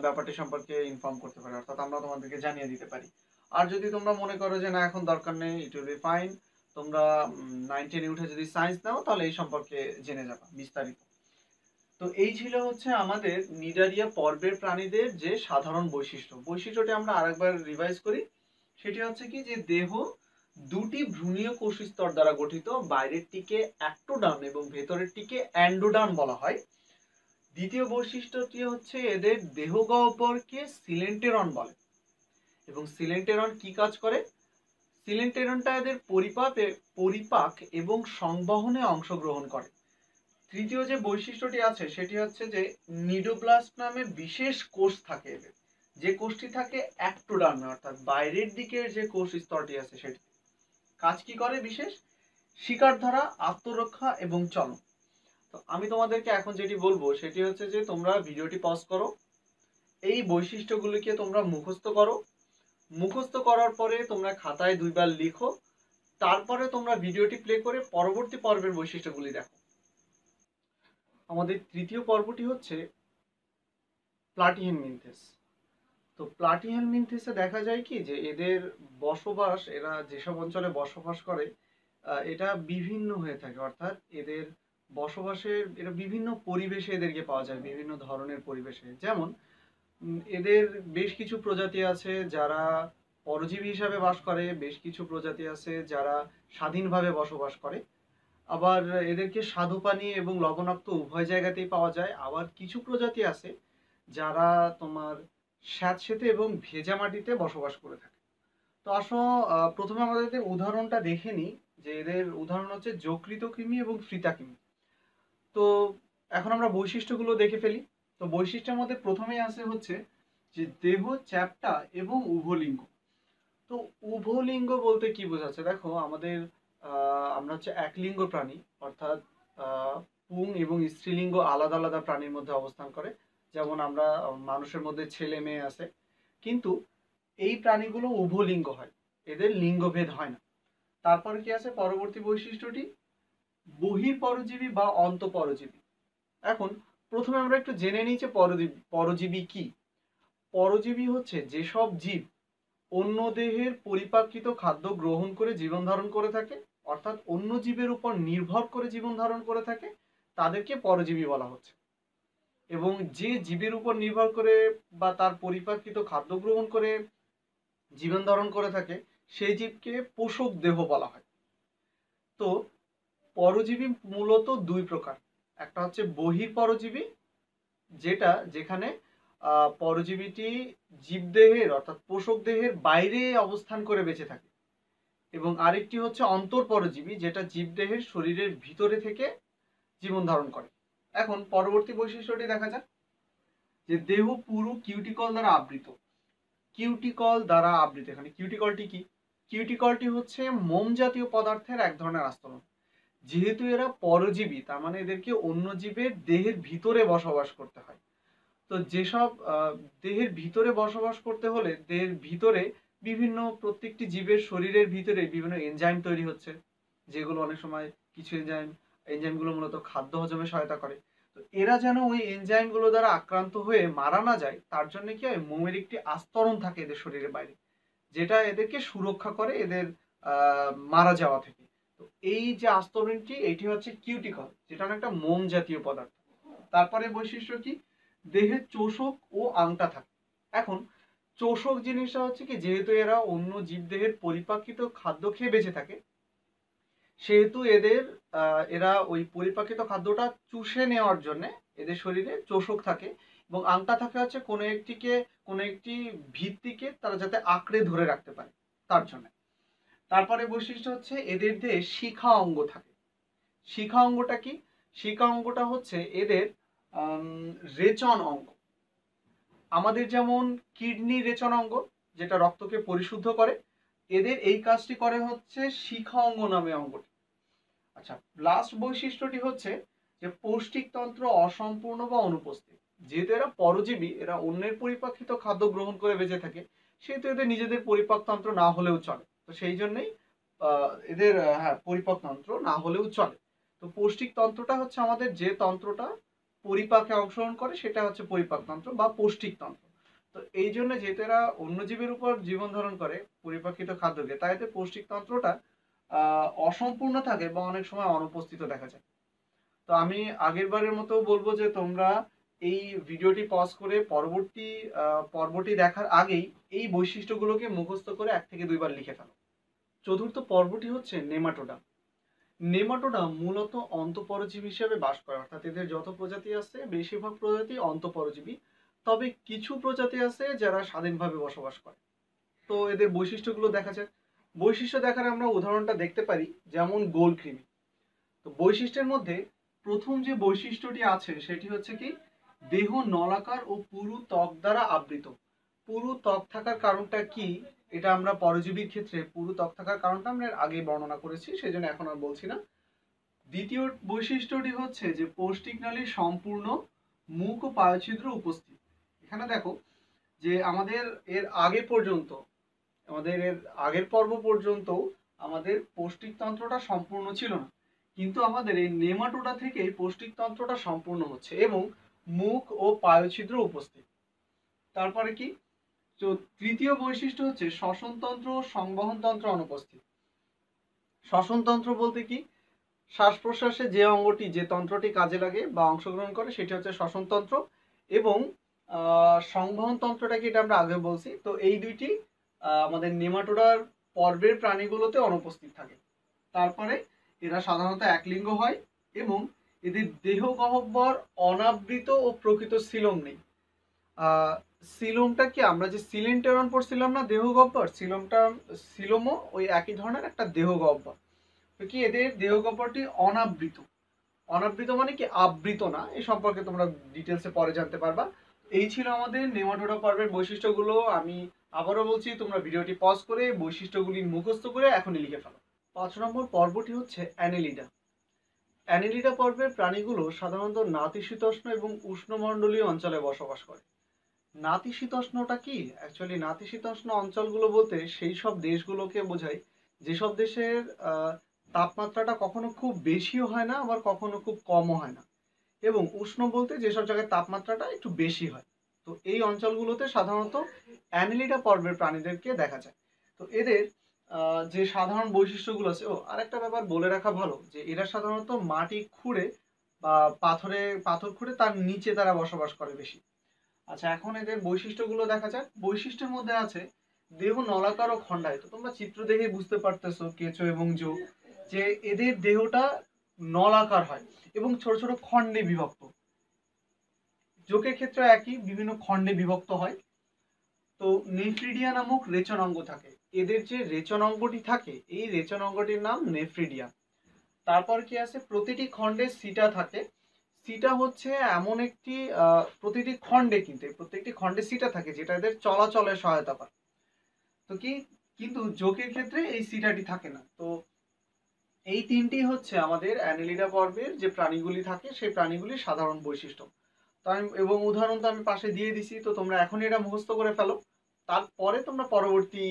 B: ব্যাপারটি সম্পর্কে ইনফর্ম করতে পারি, অর্থাৎ আমরা তোমাদেরকে জানিয়ে দিতে পারি। আর যদি তোমরা মনে করো যে না, এখন দরকার নেই ইট উইল বি ফাইন তোমরা নাইন টেনে উঠে যদি সায়েন্স নাও, তাহলে এই সম্পর্কে জেনে যাবা, বিস্তারিত। তো এই ছিল হচ্ছে আমাদের নিডারিয়া পর্বের প্রাণীদের যে সাধারণ বৈশিষ্ট্য। বৈশিষ্ট্যটি আমরা আরেকবার রিভাইজ করি। সেটি হচ্ছে কি যে দেহ দুটি ভ্রূণীয় কোষ স্তর দ্বারা গঠিত বাইরেরটিকে অ্যাক্টোডার্ম এবং ভেতরেরটিকে অ্যান্ডোডার্ম বলা হয়। দ্বিতীয় বৈশিষ্ট্যটি হচ্ছে এদের দেহ গহ্বরকে সিলেন্টেরন বলে। এবং সিলেন্টেরন কি কাজ করে? সিলেন্টেরনটা এদের পরিপাক পরিপাক এবং সংবহনে অংশগ্রহণ করে। তৃতীয় যে বৈশিষ্ট্যটি আছে, সেটি হচ্ছে যে নিডোব্লাস্ট নামে বিশেষ কোষ থাকে এদের। যে কোষটি থাকে অ্যাক্টোডার্মে, অর্থাৎ বাইরের দিকের যে কোষ স্তরটি আছে সেটি। কাজ কি করে বিশেষ? শিকার ধরা আত্মরক্ষা এবং চলন। তো আমি তোমাদেরকে এখন যেটি বলব, সেটি হচ্ছে যে তোমরা ভিডিওটি পজ করো, এই বৈশিষ্ট্যগুলিকে তোমরা মুখস্থ করো। মুখস্থ করার পরে তোমরা খাতায় দুইবার লিখো। তারপরে তোমরা ভিডিওটি প্লে করে পরবর্তী পর্বের বৈশিষ্ট্যগুলি দেখো। আমাদের তৃতীয় পর্বটি হচ্ছে প্লাটিহেন মিনথেস তো প্লাটিহেন মিনথেসে দেখা যায় কি যে এদের বসবাস, এরা যেসব অঞ্চলে বসবাস করে এটা বিভিন্ন হয়ে থাকে। অর্থাৎ এদের বসবাসের, এরা বিভিন্ন পরিবেশে এদেরকে পাওয়া যায়, বিভিন্ন ধরনের পরিবেশে। যেমন এদের বেশ কিছু প্রজাতি আছে যারা পরজীবী হিসাবে বাস করে, বেশ কিছু প্রজাতি আছে যারা স্বাধীনভাবে বসবাস করে। আবার এদেরকে স্বাদু পানি এবং লবণাক্ত উভয় জায়গাতেই পাওয়া যায়। আবার কিছু প্রজাতি আছে যারা তোমার স্যাঁতসেতে এবং ভেজা মাটিতে বসবাস করে থাকে। তো আসো প্রথমে আমাদের এদের উদাহরণটা দেখে নিই যে এদের উদাহরণ হচ্ছে যকৃত কৃমি এবং ফ্রিতাকৃমি তো এখন আমরা বৈশিষ্ট্যগুলো দেখে ফেলি। তো বৈশিষ্ট্যের মধ্যে প্রথমেই আসে হচ্ছে যে দেহ, চ্যাপ্টা এবং উভলিঙ্গ। তো উভলিঙ্গ বলতে কি বোঝাচ্ছে? দেখো, আমাদের আমরা হচ্ছে একলিঙ্গ প্রাণী, অর্থাৎ পুং এবং স্ত্রীলিঙ্গ আলাদা আলাদা প্রাণীর মধ্যে অবস্থান করে। যেমন আমরা মানুষের মধ্যে ছেলে মেয়ে আছে। কিন্তু এই প্রাণীগুলো উভলিঙ্গ হয়। এদের লিঙ্গভেদ হয় না। তারপরে কি আছে পরবর্তী বৈশিষ্ট্যটি? বহির্পরজীবী বা অন্তঃপরজীবী। এখন প্রথমে আমরা একটু জেনে নিই যে পরজীবী পরজীবী কি। পরজীবী হচ্ছে যেসব জীব অন্য দেহের পরিপাকৃত খাদ্য গ্রহণ করে জীবন ধারণ করে থাকে। অর্থাৎ অন্য জীবের উপর নির্ভর করে জীবন ধারণ করে থাকে, তাদেরকে পরজীবী বলা হচ্ছে। এবং যে জীবের উপর নির্ভর করে বা তার পরিপাকৃত খাদ্য গ্রহণ করে জীবন ধারণ করে থাকে, সেই জীবকে পোষক দেহ বলা হয়। তো পরজীবী মূলত দুই প্রকার। একটা হচ্ছে বহির্পরজীবী যেটা যেখানে পরজীবীটি জীবদেহের অর্থাৎ পোষক দেহের বাইরে অবস্থান করে বেঁচে থাকে। এবং আরেকটি হচ্ছে অন্তর্পরজীবী, যেটা জীবদেহের শরীরের ভিতরে থেকে জীবন ধারণ করে। এখন পরবর্তী বৈশিষ্ট্যটি দেখা যাক। যে দেহ পুরো কিউটিকল দ্বারা আবৃত। কিউটিকল দ্বারা আবৃত, এখানে কিউটিকলটি কি? কিউটিকলটি হচ্ছে মোম জাতীয় পদার্থের এক ধরনের আস্তরণ। যেহেতু এরা পরজীবী, তার মানে এদেরকে অন্য জীবের দেহের ভিতরে বসবাস করতে হয়। তো যেসব দেহের ভিতরে বসবাস করতে হলে দেহের ভিতরে বিভিন্ন প্রত্যেকটি জীবের শরীরের ভিতরে বিভিন্ন এনজাইম তৈরি হচ্ছে, যেগুলো অনেক সময় কিছু এনজাইম এনজাইমগুলো মূলত খাদ্য হজমে সহায়তা করে। তো এরা যেন ওই এনজাইমগুলো দ্বারা আক্রান্ত হয়ে মারা না যায়, তার জন্য কি হয়, মোমের একটি আস্তরণ থাকে এদের শরীরের বাইরে, যেটা এদেরকে সুরক্ষা করে এদের মারা যাওয়া থেকে। তো এই যে আস্তরণটি এটি হচ্ছে কিউটিকল যেটা একটা মোম জাতীয় পদার্থ। তারপরে বৈশিষ্ট্য কি? দেহের চোষক ও আংটা থাকে। এখন চোষক জিনিসটা হচ্ছে কি, যেহেতু এরা অন্য জীবদেহের পরিপাকিত খাদ্য খেয়ে বেঁচে থাকে, সেহেতু এদের এরা ওই পরিপাকিত খাদ্যটা চুষে নেওয়ার জন্যে এদের শরীরে চোষক থাকে এবং আংটা থাকে হচ্ছে কোনো একটিকে, কোনো একটি ভিত্তিকে তারা যাতে আঁকড়ে ধরে রাখতে পারে তার জন্য। তারপরে বৈশিষ্ট্য হচ্ছে এদের দেহে শিখা অঙ্গ থাকে। শিখা অঙ্গটা কি? শিখা অঙ্গটা হচ্ছে এদের রেচন অঙ্গ। আমাদের যেমন কিডনি রেচন অঙ্গ, যেটা রক্তকে পরিশুদ্ধ করে, এদের এই কাজটি করে হচ্ছে শিখা অঙ্গ নামে অঙ্গটি। আচ্ছা লাস্ট বৈশিষ্ট্যটি হচ্ছে যে পৌষ্টিকতন্ত্র অসম্পূর্ণ বা অনুপস্থিত। যেহেতু এরা পরজীবী, এরা অন্যের পরিপাকিত খাদ্য গ্রহণ করে বেঁচে থাকে, সেহেতু এদের নিজেদের পরিপাকতন্ত্র না হলেও চলে। তো সেই জন্যই এদের হ্যাঁ পরিপাকতন্ত্র না হলেও চলে। তো পৌষ্টিক তন্ত্রটা হচ্ছে আমাদের যে তন্ত্রটা পরিপাকে অংশগ্রহণ করে, সেটা হচ্ছে পরিপাকতন্ত্র বা পৌষ্টিকতন্ত্র। তো এই জন্য যেহেতু এরা অন্য জীবের উপর জীবন ধারণ করে পরিপাকিত খাদ্যকে, তাই এতে পৌষ্টিকতন্ত্রটা অসম্পূর্ণ থাকে বা অনেক সময় অনুপস্থিত দেখা যায়। তো আমি আগের বারের মতো বলব যে তোমরা এই ভিডিওটি পজ করে পরবর্তী পর্বটি দেখার আগেই এই বৈশিষ্ট্যগুলোকে মুখস্থ করে এক থেকে দুইবার লিখে ফেলো। চতুর্থ পর্বটি হচ্ছে নেমাটোডা নেমাটোডা মূলত অন্তঃপরজীবী হিসেবে বাস করে, অর্থাৎ এদের যত প্রজাতি আছে, বেশিরভাগ প্রজাতি অন্তঃপরজীবী। তবে কিছু প্রজাতি আছে যারা স্বাধীনভাবে বসবাস করে। তো এদের বৈশিষ্ট্যগুলো দেখা যাক। বৈশিষ্ট্য দেখার আমরা উদাহরণটা দেখতে পারি, যেমন গোল কৃমি। তো বৈশিষ্ট্যের মধ্যে প্রথম যে বৈশিষ্ট্যটি আছে, সেটি হচ্ছে কি, দেহ নলাকার ও পুরু ত্বক দ্বারা আবৃত। পুরু ত্বক থাকার কারণটা কি? এটা আমরা পরজীবীর ক্ষেত্রে পুরু ত্বক থাকার কারণটা আমরা এর আগে বর্ণনা করেছি সেই জন্য এখন আর বলছি না। দ্বিতীয় বৈশিষ্ট্যটি হচ্ছে যে পৌষ্টিক নালীর সম্পূর্ণ মুখ ও পায়ছিদ্র উপস্থিত। এখানে দেখো যে আমাদের এর আগে পর্যন্ত, আমাদের এর আগের পর্ব পর্যন্ত আমাদের পৌষ্টিকতন্ত্রটা সম্পূর্ণ ছিল না। কিন্তু আমাদের এই নেমাটোডা থেকে এই পৌষ্টিকতন্ত্রটা সম্পূর্ণ হচ্ছে এবং মুখ ও পায়ছিদ্র উপস্থিত। তারপরে কি? তৃতীয় বৈশিষ্ট্য হচ্ছে শ্বসনতন্ত্র ও সংবহনতন্ত্র অনুপস্থিত। শ্বসনতন্ত্র বলতে কি? শ্বাস প্রশ্বাসে যে অঙ্গটি, যে তন্ত্রটি কাজে লাগে বা অংশগ্রহণ করে, সেটি হচ্ছে শ্বসনতন্ত্র এবং সংবহন তন্ত্রটা কি এটা আমরা আগে বলছি? তো এই দুইটি আমাদের নেমাটোডার পর্বের প্রাণীগুলোতে অনুপস্থিত থাকে। তারপরে এরা সাধারণত একলিঙ্গ হয় এবং এদের দেহ গহ্বর অনাবৃত ও প্রকৃত সিলোম নেই। সিলোমটা কি? আমরা যে সিলেন্টেরন পড়ছিলাম না, দেহ গহ্বর, সিলোমটা সিলোমও ওই একই ধরনের একটা দেহ গহ্বর। তো কি এদের দেহ গহ্বরটি অনাবৃত? অনাবৃত মানে কি আবৃত না? এই সম্পর্কে তোমরা ডিটেলসে পরে জানতে পারবা। এই ছিল আমাদের নেমাটোডা পর্বের বৈশিষ্ট্যগুলো। আমি আবারও বলছি, তোমরা ভিডিওটি পজ করে বৈশিষ্ট্যগুলি মুখস্থ করে এখনই লিখে ফেলো। পাঁচ নম্বর পর্বটি হচ্ছে অ্যানেলিডা। অ্যানেলিডা পর্বের প্রাণীগুলো সাধারণত নাতিশীতোষ্ণ এবং উষ্ণমণ্ডলীয় অঞ্চলে বসবাস করে। নাতিশীতোষ্ণটা কি? অ্যাকচুয়ালি নাতিশীতোষ্ণ অঞ্চলগুলো বলতে সেই সব দেশগুলোকে বোঝায় যেসব দেশের তাপমাত্রাটা কখনো খুব বেশিও হয় না, আবার কখনো খুব কমও হয় না। এবং উষ্ণ বলতে যেসব জায়গায় তাপমাত্রাটা একটু বেশি হয়। তো এই অঞ্চলগুলোতে সাধারণত অ্যানেলিডা পর্বের প্রাণীদেরকে দেখা যায়। তো এদের যে সাধারণ বৈশিষ্ট্যগুলো আছে, ও, আরেকটা ব্যাপার বলে রাখা ভালো, যে এরা সাধারণত মাটি খুঁড়ে বা পাথরে, পাথর খুঁড়ে তার নিচে তারা বসবাস করে বেশি। আচ্ছা এখন এদের বৈশিষ্ট্যগুলো দেখা যাক। বৈশিষ্ট্যের মধ্যে আছে, দেহ নলাকার ও খণ্ডায়িত। তোমরা চিত্র দেখে বুঝতে পারতেছো, কেঁচো এবং জো, যে এদের দেহটা নলাকার হয় এবং ছোট ছোট খণ্ডে বিভক্ত। জোকের ক্ষেত্রে একই, বিভিন্ন খণ্ডে বিভক্ত হয়। তো নেফ্রিডিয়া নামক রেচন অঙ্গ থাকে। এদের যে রেচন অঙ্গটি থাকে, এই রেচন অঙ্গটির নাম নেফ্রিডিয়া। তারপর কি আছে? প্রতিটি খণ্ডে সিটা থাকে। সিটা হচ্ছে এমন একটি প্রতিটি খণ্ডে কিন্তু প্রত্যেকটি খণ্ডে সিটা থাকে যেটা এদের চলাচলে সহায়তা পায়। তো কি? কিন্তু জোকের ক্ষেত্রে এই সিটাটি থাকে না। তো এই তিনটি হচ্ছে আমাদের অ্যানেলিডা পর্বের যে প্রাণীগুলি থাকে, সেই প্রাণীগুলির সাধারণ বৈশিষ্ট্য। তো আমি, এবং উদাহরণ তো আমি পাশে দিয়ে দিছি, তো তোমরা এখনই এটা মুখস্থ করে ফেলো। তারপরে তোমরা পরবর্তী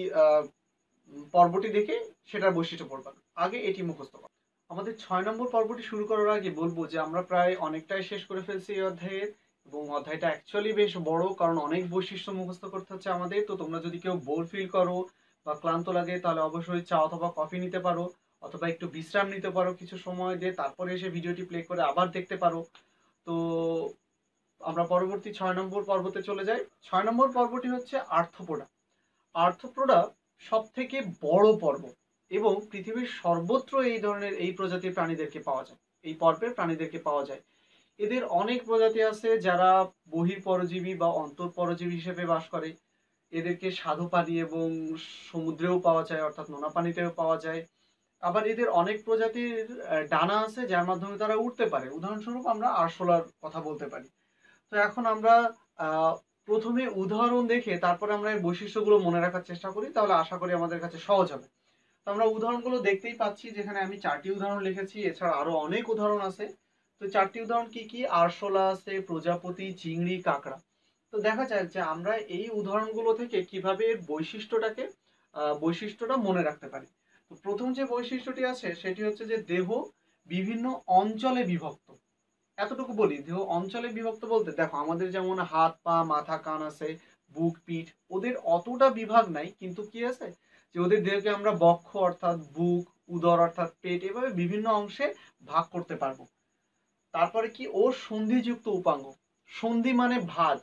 B: পর্বটি দেখে সেটার বৈশিষ্ট্য পড়বা। আগে এটি মুখস্থ করো। আমাদের ছয় নম্বর পর্বটি শুরু করার আগে বলব যে আমরা প্রায় অনেকটাই শেষ করে ফেলছি এই অধ্যায়ের এবং অধ্যায়টা অ্যাকচুয়ালি বেশ বড়, কারণ অনেক বৈশিষ্ট্য মুখস্থ করতে হচ্ছে আমাদের। তো তোমরা যদি কেউ বোর ফিল করো বা ক্লান্ত লাগে, তাহলে অবশ্যই চা অথবা কফি নিতে পারো অথবা একটু বিশ্রাম নিতে পারো কিছু সময় দিয়ে, তারপরে এসে ভিডিওটি প্লে করে আবার দেখতে পারো। তো আমরা পরবর্তী ছয় নম্বর পর্বতে চলে যাই। ছয় নম্বর পর্বটি হচ্ছে আর্থপোডা আর্থপোডা সব থেকে বড় পর্ব। এবং পৃথিবীর সর্বত্র এই ধরনের এই প্রজাতির প্রাণীদেরকে পাওয়া যায়। এই পর্বের প্রাণীদেরকে পাওয়া যায়। এদের অনেক প্রজাতি আছে যারা বহির পরজীবী বা অন্তর পরজীবী হিসেবে বাস করে। এদেরকে সাধু পানি এবং সমুদ্রেও পাওয়া যায়, অর্থাৎ নোনা পানিতেও পাওয়া যায়। আবার এদের অনেক প্রজাতির ডানা আছে যার মাধ্যমে তারা উঠতে পারে। উদাহরণস্বরূপ আমরা আরশোলার কথা বলতে পারি। তো এখন আমরা প্রথমে উদাহরণ দেখে তারপরে আমরা এর বৈশিষ্ট্যগুলো মনে রাখার চেষ্টা করি, তাহলে আশা করি আমাদের কাছে সহজ হবে। তো আমরা উদাহরণগুলো দেখতেই পাচ্ছি, যেখানে আমি চারটি উদাহরণ লিখেছি, এছাড়া আরও অনেক উদাহরণ আছে। তো চারটি উদাহরণ কি কি? আরশোলা আছে, প্রজাপতি, চিংড়ি, কাঁকড়া। তো দেখা যায় যে আমরা এই উদাহরণগুলো থেকে কীভাবে বৈশিষ্ট্যটাকে বৈশিষ্ট্যটা মনে রাখতে পারি। তো প্রথম যে বৈশিষ্ট্যটি আছে, সেটি হচ্ছে যে দেহ বিভিন্ন অঞ্চলে বিভক্ত। এতটুকু বলি, দেহ অঞ্চলে বিভক্ত বলতে, দেখো, আমাদের যেমন হাত, পা, মাথা, কান আছে, বুক, পিঠ, ওদের অতটা বিভাগ নাই, কিন্তু কি আছে? যে ওদের দেহকে আমরা বক্ষ অর্থাৎ বুক, উদর অর্থাৎ পেট এভাবে বিভিন্ন অংশে ভাগ করতে পারব। তারপরে কি? ও সন্ধিযুক্ত উপাঙ্গ। সন্ধি মানে ভাঁজ।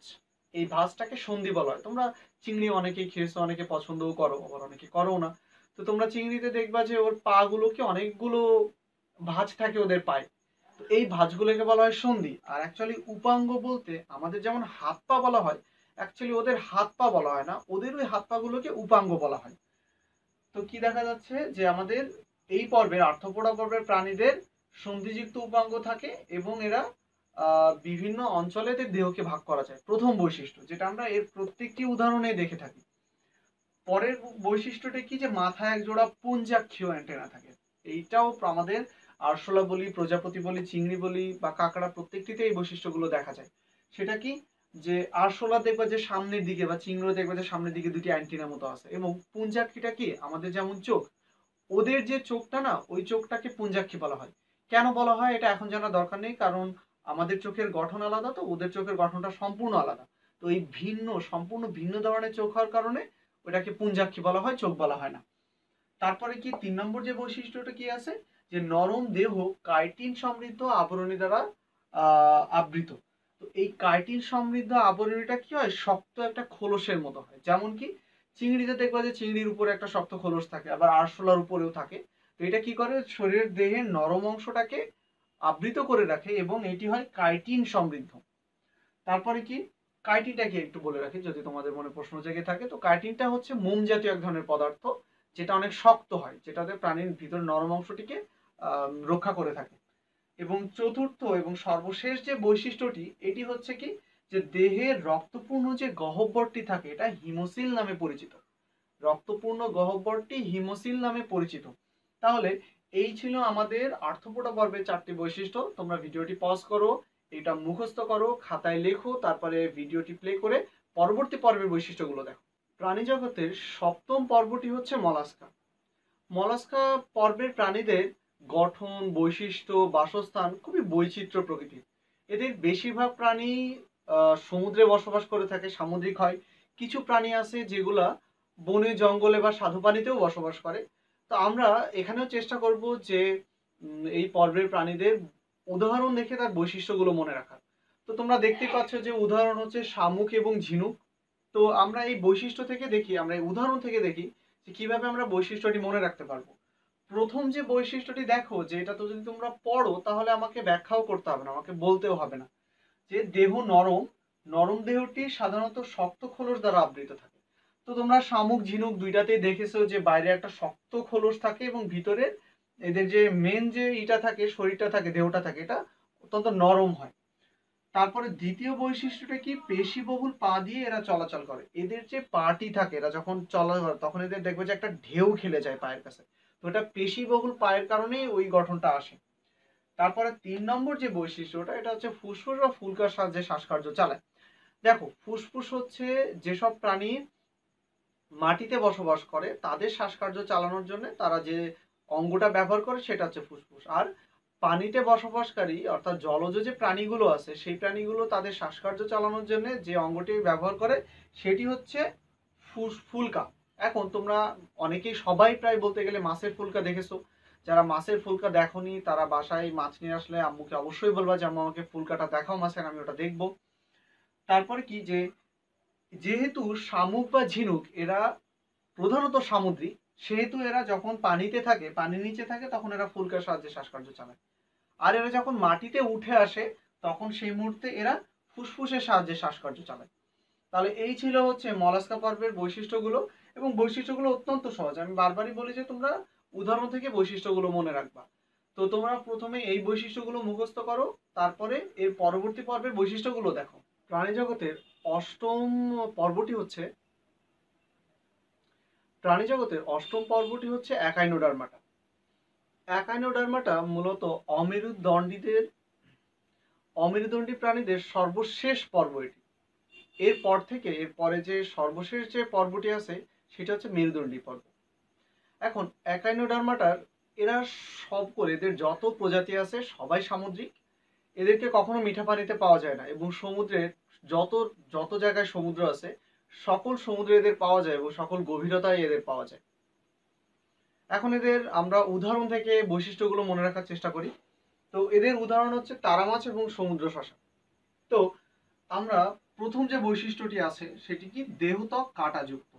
B: এই ভাঁজটাকে সন্ধি বলা হয়। তোমরা চিংড়ি অনেকেই খেয়েছো, অনেকে পছন্দও করো, আবার অনেকে করো না। তো তোমরা চিংড়িতে দেখবা যে ওর পা গুলোকে অনেকগুলো ভাঁজ থাকে ওদের পায়ে। তো এই ভাঁজগুলোকে বলা হয় সন্ধি। আর অ্যাকচুয়ালি উপাঙ্গ বলতে আমাদের যেমন হাত পা বলা হয় অ্যাকচুয়ালি ওদের হাত পা বলা হয় না, ওদের ওই হাত পা গুলোকে উপাঙ্গ বলা হয়। তো কি দেখা যাচ্ছে যে আমাদের এই পর্বের, আর্থপোড়া পর্বের প্রাণীদের সন্ধিযুক্ত উপাঙ্গ থাকে এবং এরা বিভিন্ন অঞ্চলে দেহকে ভাগ করা যায়। প্রথম বৈশিষ্ট্য, যেটা আমরা এর প্রত্যেকটি উদাহরণে দেখে থাকি। পরের বৈশিষ্ট্যটা কি যে মাথায় এক জোড়া পুঞ্জাক্ষীয় অ্যান্টেনা থাকে। এইটাও আমাদের আরশোলা বলি, প্রজাপতি বলি, চিংড়ি বলি বা কাঁকড়া প্রত্যেকটিতে এই বৈশিষ্ট্যগুলো দেখা যায়। সেটা কি? যে আরশোলা দেখবা যে সামনের দিকে বা চিংড়ি দেখবা যে সামনের দিকে দুটি অ্যান্টিনা মতো আছে। এবং পুঞ্জাক্ষীটা কি? আমাদের যেমন চোখ, ওদের যে চোখটা না, ওই চোখটাকে পুঞ্জাক্ষী বলা হয়। কেন বলা হয়? এটা এখন জানা দরকার নেই, কারণ আমাদের চোখের গঠন আলাদা তো, ওদের চোখের গঠনটা সম্পূর্ণ আলাদা। তো এই ভিন্ন, সম্পূর্ণ ভিন্ন ধরনের চোখ হওয়ার কারণে ওটাকে পুঞ্জাক্ষী বলা হয়, চোখ বলা হয় না। তারপরে কি, তিন নম্বর যে বৈশিষ্ট্যটা কি আছে? যে নরম দেহ কাইটিন সমৃদ্ধ আবরণী দ্বারা আবৃত। তো এই কাইটিন সমৃদ্ধ আবরণীটা কি হয়? শক্ত একটা খোলসের মতো হয়। যেমন কি, চিংড়িতে দেখবা যে চিংড়ির উপরে একটা শক্ত খোলস থাকে, আবার আরশোলার উপরেও থাকে। তো এটা কি করে? শরীরের দেহের নরম অংশটাকে আবৃত করে রাখে এবং এটি হয় কাইটিন সমৃদ্ধ। তারপরে কি? কাইটিনটাকে একটু বলে রাখি, যদি তোমাদের মনে প্রশ্ন জেগে থাকে। তো কাইটিনটা হচ্ছে মোম জাতীয় এক ধরনের পদার্থ, যেটা অনেক শক্ত হয়, যেটাতে প্রাণীর ভিতর নরম অংশটিকে রক্ষা করে থাকে। এবং চতুর্থ এবং সর্বশেষ যে বৈশিষ্ট্যটি, এটি হচ্ছে কি? যে দেহের রক্তপূর্ণ যে গহ্বরটি থাকে, এটা হিমোসিল নামে পরিচিত। রক্তপূর্ণ গহ্বরটি হিমোসিল নামে পরিচিত। তাহলে এই ছিল আমাদের আর্থপোটা পর্বের চারটি বৈশিষ্ট্য। তোমরা ভিডিওটি পজ করো, এটা মুখস্থ করো, খাতায় লেখো, তারপরে ভিডিওটি প্লে করে পরবর্তী পর্বের বৈশিষ্ট্যগুলো দেখো। প্রাণী জগতের সপ্তম পর্বটি হচ্ছে মলাস্কা। মলাস্কা পর্বের প্রাণীদের গঠন, বৈশিষ্ট্য, বাসস্থান খুবই বৈচিত্র্য প্রকৃতির। এদের বেশিরভাগ প্রাণী সমুদ্রে বসবাস করে থাকে, সামুদ্রিক হয়। কিছু প্রাণী আছে যেগুলা বনে, জঙ্গলে বা পানিতেও বসবাস করে। তো আমরা এখানেও চেষ্টা করব যে এই পর্বের প্রাণীদের উদাহরণ দেখে তার বৈশিষ্ট্যগুলো মনে রাখার। তো তোমরা দেখতে পাচ্ছ যে উদাহরণ হচ্ছে শামুক এবং ঝিনুক। তো আমরা এই বৈশিষ্ট্য থেকে দেখি, আমরা এই উদাহরণ থেকে দেখি যে কীভাবে আমরা বৈশিষ্ট্যটি মনে রাখতে পারব। প্রথম যে বৈশিষ্ট্যটি দেখো, যে এটা তো যদি তোমরা পড়ো, তাহলে আমাকে ব্যাখ্যাও করতে হবে না, আমাকে বলতেও হবে না। যে দেহ নরম নরম দেহটি সাধারণত শক্ত খোলস দ্বারা আবৃত থাকে। তো তোমরা শামুক, ঝিনুক দুইটাতেই দেখেছ যে বাইরে একটা শক্ত খোলস থাকে এবং ভিতরে এদের যে মেন যে ইটা থাকে, শরীরটা থাকে, দেহটা থাকে, এটা অত্যন্ত নরম হয়। তারপরে দ্বিতীয় বৈশিষ্ট্যটা কি? পেশিবহুল পা দিয়ে এরা চলাচল করে। এদের যে পাটি থাকে, এরা যখন চলা, তখন এদের দেখবে যে একটা ঢেউ খেলে যায় পায়ের কাছে। তো এটা পেশিবহুল পায়ের কারণেই ওই গঠনটা আসে। তারপরে তিন নম্বর যে বৈশিষ্ট্যটা, এটা হচ্ছে ফুসফুস বা ফুলকার সাহায্যে শ্বাসকার্য চালায়। দেখো, ফুসফুস হচ্ছে যেসব প্রাণী মাটিতে বসবাস করে, তাদের শ্বাসকার্য চালানোর জন্য তারা যে অঙ্গটা ব্যবহার করে, সেটা হচ্ছে ফুসফুস। আর পানিতে বসবাসকারী, অর্থাৎ জলজ যে প্রাণীগুলো আছে, সেই প্রাণীগুলো তাদের শ্বাসকার্য চালানোর জন্য যে অঙ্গটি ব্যবহার করে, সেটি হচ্ছে ফুস ফুলকা। এখন তোমরা অনেকেই সবাই প্রায় বলতে গেলে মাছের ফুলকা দেখেছ। যারা মাছের ফুলকা দেখোনি, তারা বাসায় মাছ নিয়ে আসলে আম্মুকে অবশ্যই বলবা যে আমাকে ফুলকাটা দেখাও মাছের, আমি ওটা দেখব। তারপরে কি যে, যেহেতু শামুক বা ঝিনুক, এরা প্রধানত সামুদ্রিক, সেহেতু এরা যখন পানিতে থাকে পানির নিচে থাকে, তখন এরা ফুলকার সাহায্যে শ্বাসকার্য চালায়। আর এরা যখন মাটিতে উঠে আসে, তখন সেই মুহূর্তে এরা ফুসফুসের সাহায্যে শ্বাসকার্য চালায়। তাহলে এই ছিল হচ্ছে মলাস্কা পর্বের বৈশিষ্ট্যগুলো। এবং বৈশিষ্ট্যগুলো অত্যন্ত সহজ। আমি বারবারই বলি যে তোমরা উদাহরণ থেকে বৈশিষ্ট্যগুলো মনে রাখবা। তো তোমরা প্রথমে এই বৈশিষ্ট্যগুলো মুখস্থ করো, তারপরে এর পরবর্তী পর্বের বৈশিষ্ট্যগুলো দেখো। প্রাণী জগতের অষ্টম পর্বটি হচ্ছে, প্রাণী জগতের অষ্টম পর্বটি হচ্ছে একাইনোডার্মাটা একাইনোডার্মাটা মূলত অমেরুদণ্ডীদের, অমেরুদণ্ডী প্রাণীদের সর্বশেষ পর্ব এটি। এরপর থেকে এর পরে যে সর্বশেষ যে পর্বটি আছে সেটা হচ্ছে মেরুদণ্ডী পর্ব। এখন একাইনোডার্মাটার এরা সব করে এদের যত প্রজাতি আছে সবাই সামুদ্রিক। এদেরকে কখনো মিঠা পানিতে পাওয়া যায় না এবং সমুদ্রের যত যত জায়গায় সমুদ্র আছে, সকল সমুদ্রে এদের পাওয়া যায় এবং সকল গভীরতায় এদের পাওয়া যায়। এখন এদের আমরা উদাহরণ থেকে বৈশিষ্ট্যগুলো মনে রাখার চেষ্টা করি। তো এদের উদাহরণ হচ্ছে তারা মাছ এবং সমুদ্র শশা। তো আমরা প্রথম যে বৈশিষ্ট্যটি আছে, সেটি কি দেহত্বক কাঁটাযুক্ত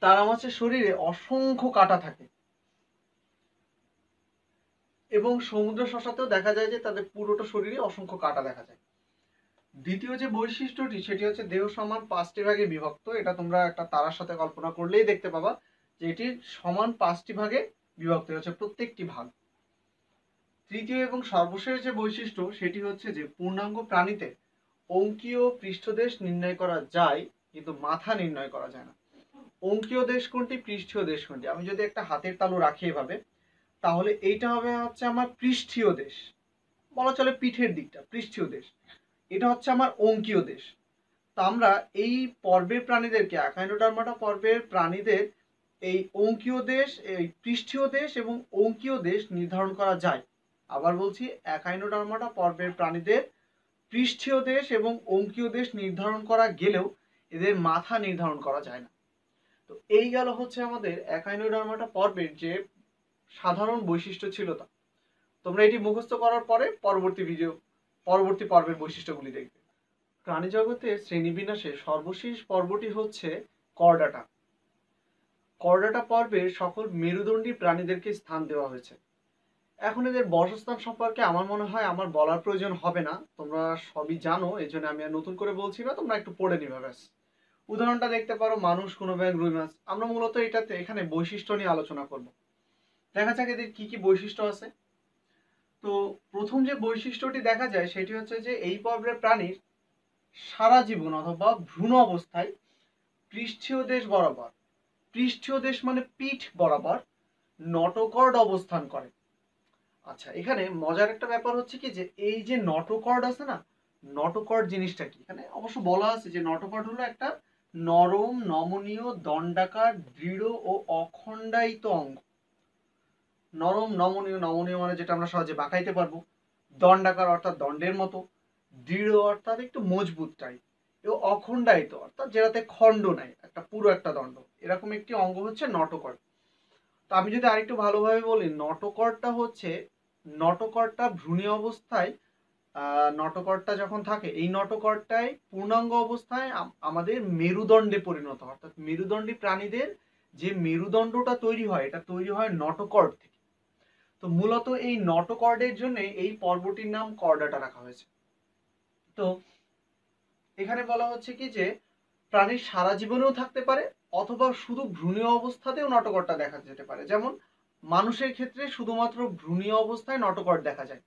B: তারা মাছের শরীরে অসংখ্য কাঁটা থাকে। এবং সমুদ্র শশাতেও দেখা যায় যে তাদের পুরোটা শরীরে অসংখ্য কাঁটা দেখা যায়। দ্বিতীয় যে বৈশিষ্ট্যটি, সেটি হচ্ছে দেহ সমান পাঁচটি ভাগে বিভক্ত। এটা তোমরা একটা তারার সাথে কল্পনা করলেই দেখতে পাবা যে এটি সমান পাঁচটি ভাগে বিভক্ত হচ্ছে প্রত্যেকটি ভাগ। তৃতীয় এবং সর্বশেষ যে বৈশিষ্ট্য, সেটি হচ্ছে যে পূর্ণাঙ্গ প্রাণীতে অঙ্কীয় পৃষ্ঠদেশ নির্ণয় করা যায়, কিন্তু মাথা নির্ণয় করা যায় না। অঙ্কীয় দেশ কোনটি পৃষ্ঠীয় দেশ কোনটি আমি যদি একটা হাতের তালু রাখি এভাবে, তাহলে এইটা হবে হচ্ছে আমার পৃষ্ঠীয় দেশ। বলা চলে পিঠের দিকটা, পৃষ্ঠীয় দেশ। এটা হচ্ছে আমার অঙ্কীয় দেশ। তা আমরা এই পর্বের প্রাণীদেরকে, অ্যাকাইনোডার্মাটা পর্বের প্রাণীদের এই অঙ্কীয় দেশ, এই পৃষ্ঠীয় দেশ এবং অঙ্কীয় দেশ নির্ধারণ করা যায়। আবার বলছি, অ্যাকাইনোডার্মাটা পর্বের প্রাণীদের পৃষ্ঠীয় দেশ এবং অঙ্কীয় দেশ নির্ধারণ করা গেলেও এদের মাথা নির্ধারণ করা যায় না। তো এই গেল হচ্ছে আমাদের অ্যাকাইনোডার্মাটা পর্বের যে সাধারণ বৈশিষ্ট্য ছিল তা। তোমরা এটি মুখস্থ করার পরে পরবর্তী ভিডিও পরবর্তী পর্বের বৈশিষ্ট্যগুলি দেখবে। প্রাণী জগতের শ্রেণীবিন্যাসের সর্বশেষ পর্বটি হচ্ছে করডাটা। করডাটা পর্বে সকল মেরুদণ্ডী প্রাণীদেরকে স্থান দেওয়া হয়েছে। এখন এদের বাসস্থান সম্পর্কে আমার মনে হয় আমার বলার প্রয়োজন হবে না। তোমরা সবই জানো এই জন্য আমি আর নতুন করে বলছি না, তোমরা একটু পড়ে নিবে, ব্যাস। উদাহরণটা দেখতে পারো, মানুষ কোনো ব্যাগ, রুই মাছ। আমরা মূলত এটাতে এখানে বৈশিষ্ট্য নিয়ে আলোচনা করব। দেখা যাক এদের কি কি বৈশিষ্ট্য আছে। তো প্রথম যে বৈশিষ্ট্যটি দেখা যায়, সেটি হচ্ছে যে এই পর্বের প্রাণীর সারা জীবন অথবা ভ্রূণ অবস্থায় পৃষ্ঠীয় দেশ বরাবর, পৃষ্ঠীয় দেশ মানে পিঠ বরাবর নটকর্ড অবস্থান করে। আচ্ছা এখানে মজার একটা ব্যাপার হচ্ছে কি যে এই যে নটকর্ড আছে না, নটকর্ড জিনিসটা কি? এখানে অবশ্য বলা আছে যে নটকর্ড হলো একটা নরম, নমনীয়, দণ্ডাকার, দৃঢ় ও অখণ্ডায়িত অঙ্গ। নরম, নমনীয় নমনীয় মানে যেটা আমরা সহজে বাঁকাইতে পারব। দণ্ডাকার অর্থাৎ দণ্ডের মতো, দৃঢ় অর্থাৎ একটু মজবুত টাইপ এবং অখণ্ডায়িত অর্থাৎ যেটাতে খণ্ড নাই, একটা পুরো একটা দণ্ড। এরকম একটি অঙ্গ হচ্ছে নটকর। তো আমি যদি আরেকটু ভালোভাবে বলি, নটকরটা হচ্ছে, নটকরটা ভ্রূণী অবস্থায় আহ, নটকর্ডটা যখন থাকে এই নটকর্ডটাই পূর্ণাঙ্গ অবস্থায় আমাদের মেরুদণ্ডে পরিণত হয়। অর্থাৎ মেরুদণ্ডী প্রাণীদের যে মেরুদণ্ডটা তৈরি হয় এটা তৈরি হয় নটকর্ড থেকে। তো মূলত এই নটকর্ডের জন্য এই পর্বটির নাম কর্ডাটা রাখা হয়েছে। তো এখানে বলা হচ্ছে কি যে প্রাণীর সারা জীবনেও থাকতে পারে অথবা শুধু ভ্রূণীয় অবস্থাতেও নটকরটা দেখা যেতে পারে। যেমন মানুষের ক্ষেত্রে শুধুমাত্র ভ্রূণীয় অবস্থায় নটকর্ড দেখা যায়।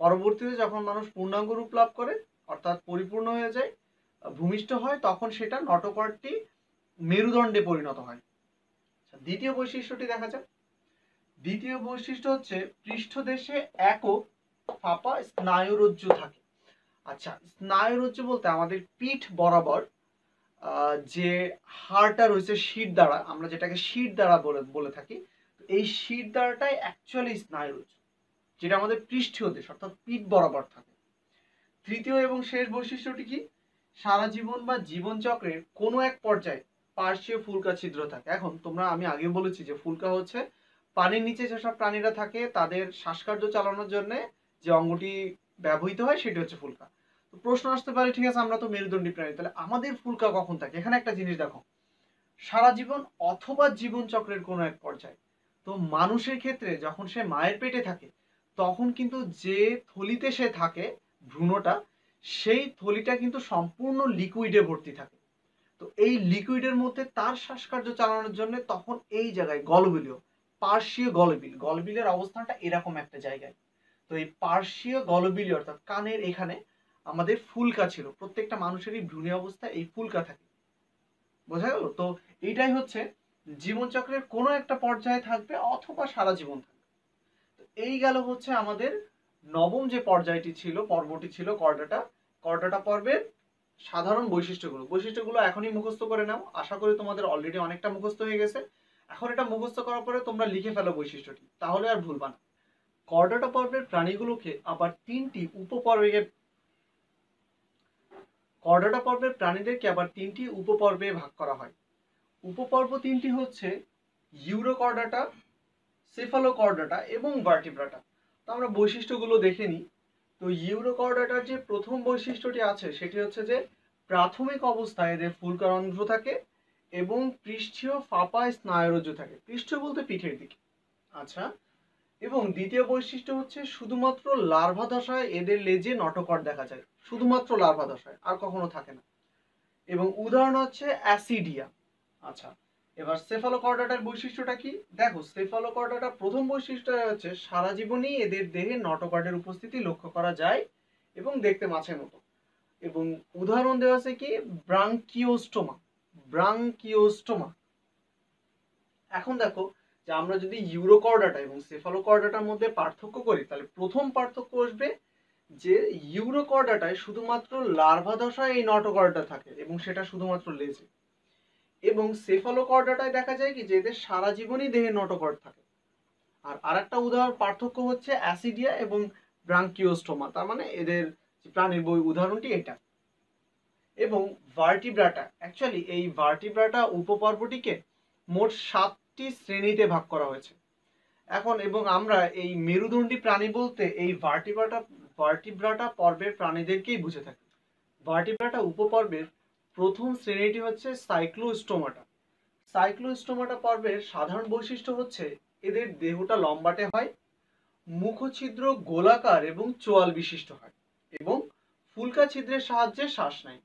B: পরবর্তীতে যখন মানুষ পূর্ণাঙ্গ রূপ লাভ করে অর্থাৎ পরিপূর্ণ হয়ে যায় ভূমিষ্ঠ হয় তখন সেটা নটকর্ডটি মেরুদণ্ডে পরিণত হয়। আচ্ছা, দ্বিতীয় বৈশিষ্ট্যটি দেখা যাক। দ্বিতীয় বৈশিষ্ট্য হচ্ছে পৃষ্ঠদেশে একক ফাঁপা স্নায়ুরজ্জু থাকে। আচ্ছা স্নায়ুরজ্জু বলতে আমাদের পিঠ বরাবর যে হাড়টা রয়েছে শির দ্বারা আমরা যেটাকে শির দ্বারা বলে বলে থাকি এই শির দ্বারাটাই অ্যাকচুয়ালি স্নায়ুরজ্জু। যেটা আমাদের পৃষ্ঠীয় দেশ, অর্থাৎ পিঠ বরাবর থাকে। তৃতীয় এবং শেষ বৈশিষ্ট্যটি কি? সারা জীবন বা জীবন চক্রের কোনো এক পর্যায়ে পার্শ্বীয় ফুলকা ছিদ্র থাকে। এখন তোমরা, আমি আগে বলেছি যে ফুলকা হচ্ছে পানির নিচে যেসব প্রাণীরা থাকে, তাদের শ্বাসকার্য চালানোর জন্য যে অঙ্গটি ব্যবহৃত হয়, সেটি হচ্ছে ফুলকা। তো প্রশ্ন আসতে পারে, ঠিক আছে, আমরা তো মেরুদণ্ডী প্রাণী, তাহলে আমাদের ফুলকা কখন থাকে? এখানে একটা জিনিস দেখো। সারা জীবন অথবা জীবন চক্রের কোনো এক পর্যায়ে, তো মানুষের ক্ষেত্রে যখন সে মায়ের পেটে থাকে তখন কিন্তু যে থলিতে সে থাকে, ভ্রূণটা, সেই থলিটা কিন্তু সম্পূর্ণ লিকুইডে ভর্তি থাকে। তো এই লিকুইডের মধ্যে তার শ্বাসকার্য চালানোর জন্য তখন এই জায়গায় গলবিলীয়, পার্শ্বীয় গলবিল, গলবিলের অবস্থানটা এরকম একটা জায়গায়। তো এই পার্শ্বীয় গলবিলি অর্থাৎ কানের এখানে আমাদের ফুলকা ছিল, প্রত্যেকটা মানুষেরই ভ্রূণী অবস্থায় এই ফুলকা থাকে। বোঝা গেল? তো এইটাই হচ্ছে জীবনচক্রের কোনো একটা পর্যায়ে থাকবে অথবা সারা জীবন থাকবে। এই গেল হচ্ছে আমাদের নবম যে পর্যায়টি ছিল, পর্বটি ছিল কর্ডাটা। কর্ডাটা পর্বের সাধারণ বৈশিষ্ট্যগুলো। বৈশিষ্ট্যগুলো এখনই মুখস্থ করে নাও। আশা করি তোমাদের অলরেডি অনেকটা মুখস্থ হয়ে গেছে। এখন এটা মুখস্থ করার পরে তোমরা লিখে ফেলো বৈশিষ্ট্যটি। তাহলে আর ভুলবা না। কর্ডাটা পর্বের প্রাণীগুলোকে আবার তিনটি উপপর্বে কর্ডাটা পর্বের প্রাণীদেরকে আবার তিনটি উপপর্বে ভাগ করা হয়। উপপর্ব তিনটি হচ্ছে ইউরো ইউরোকর্ডাটা সেফালোকর্ডাটা এবং ভার্টিব্রাটা তো আমরা বৈশিষ্ট্যগুলো দেখে নিই। তো ইউরোকর্ডাটার যে প্রথম বৈশিষ্ট্যটি আছে, সেটি হচ্ছে যে প্রাথমিক অবস্থায় এদের ফুলকারন্ধ্র থাকে এবং পৃষ্ঠীয় ফাঁপা স্নায়ুরজ্জু থাকে। পৃষ্ঠ বলতে পিঠের দিকে। আচ্ছা। এবং দ্বিতীয় বৈশিষ্ট্য হচ্ছে শুধুমাত্র লার্ভা দশায় এদের লেজে নটকট দেখা যায়। শুধুমাত্র লার্ভা দশায়, আর কখনো থাকে না। এবং উদাহরণ হচ্ছে অ্যাসিডিয়া আচ্ছা। এবার সেফালোকর্ডাটার বৈশিষ্ট্যটা কি? দেখো সেফালোকর্ডাটা প্রথম বৈশিষ্ট্য হচ্ছে সারা জীবনই এদের দেহে নটকর্ডের উপস্থিতি লক্ষ্য করা যায় এবং দেখতে মাছের মতো। এবং উদাহরণ দেওয়া আছে কি? ব্রাঙ্কিওস্টোমা। ব্রাঙ্কিওস্টোমা। এখন দেখো যে আমরা যদি ইউরোকর্ডাটা এবং সেফালোকর্ডাটার মধ্যে পার্থক্য করি, তাহলে প্রথম পার্থক্য আসবে যে ইউরোকর্ডাটায় শুধুমাত্র লার্ভা দশায় এই নটকর্ডটা থাকে এবং সেটা শুধুমাত্র লেজে। এবং সেফালোকর্ডাটায় দেখা যায় কি যে এদের সারা জীবনই দেহে নটকর্ড থাকে। আর আরেকটা উদাহরণ, পার্থক্য হচ্ছে অ্যাসিডিয়া এবং ব্রাঙ্কিওস্টোমা। তার মানে এদের প্রাণীর বই উদাহরণটি এটা। এবং ভার্টিব্রাটা অ্যাকচুয়ালি এই ভার্টিব্রাটা উপপর্বটিকে মোট সাতটি শ্রেণীতে ভাগ করা হয়েছে। এখন এবং আমরা এই মেরুদণ্ডী প্রাণী বলতে এই ভার্টিব্রাটা ভার্টিব্রাটা পর্বের প্রাণীদেরকেই বুঝে থাকি। ভার্টিব্রাটা উপপর্বের প্রথম শ্রেণীটি হচ্ছে সাইক্লোস্টোমাটা। সাইক্লোস্টোমাটা পর্বের সাধারণ বৈশিষ্ট্য হচ্ছে এদের দেহটা লম্বাটে হয়, মুখছিদ্র গোলাকার এবং চোয়াল বিশিষ্ট হয় এবং ফুলকা ছিদ্রের সাহায্যে শ্বাস নেয়।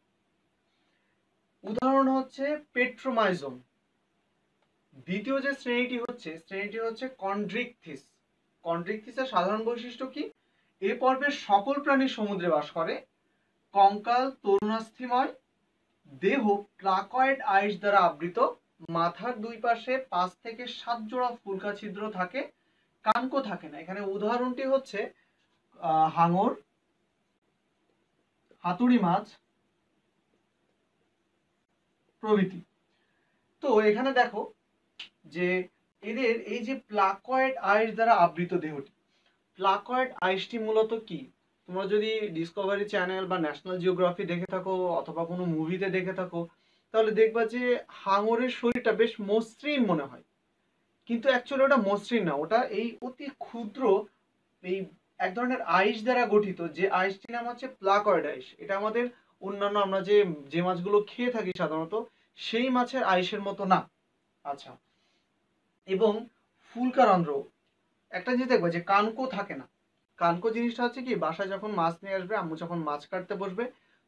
B: উদাহরণ হচ্ছে পেট্রোমাইজোম। দ্বিতীয় যে শ্রেণীটি হচ্ছে শ্রেণীটি হচ্ছে কন্ড্রিকথিস। কন্ড্রিকথিসের সাধারণ বৈশিষ্ট্য কি? এ পর্বের সকল প্রাণী সমুদ্রে বাস করে, কঙ্কাল, তরুণাস্থিময় দেহ প্লাকয়েড আইস দ্বারা আবৃত, মাথার দুই পাশে পাঁচ থেকে সাত জোড়া ফুলকা ছিদ্র থাকে, কানকো থাকে না। এখানে উদাহরণটি হচ্ছে হাঙর, হাতুড়ি মাছ, প্রভৃতি। তো এখানে দেখো যে এদের এই যে প্লাকয়েড আইস দ্বারা আবৃত দেহটি, প্লাকয়েড আইসটি মূলত কি? তোমরা যদি ডিসকভারি চ্যানেল বা ন্যাশনাল জিওগ্রাফি দেখে থাকো অথবা কোনো মুভিতে দেখে থাকো, তাহলে দেখবা যে হাঙরের শরীরটা বেশ মসৃণ মনে হয়। কিন্তু অ্যাকচুয়ালি ওটা মসৃণ না, ওটা এই অতি ক্ষুদ্র এই এক ধরনের আইস দ্বারা গঠিত, যে আইসটির নাম হচ্ছে প্লাকয়েড আইস। এটা আমাদের অন্যান্য আমরা যে যে মাছগুলো খেয়ে থাকি সাধারণত, সেই মাছের আইসের মতো না। আচ্ছা এবং ফুলকারন্ধ্র একটা জিনিস দেখবে যে কানকো থাকে না। কানকো জিনিসটা হচ্ছে কি, বাসায় যখন মাছ নিয়ে আসবে, আম্মু যখন মাছ কাটতে বসবে,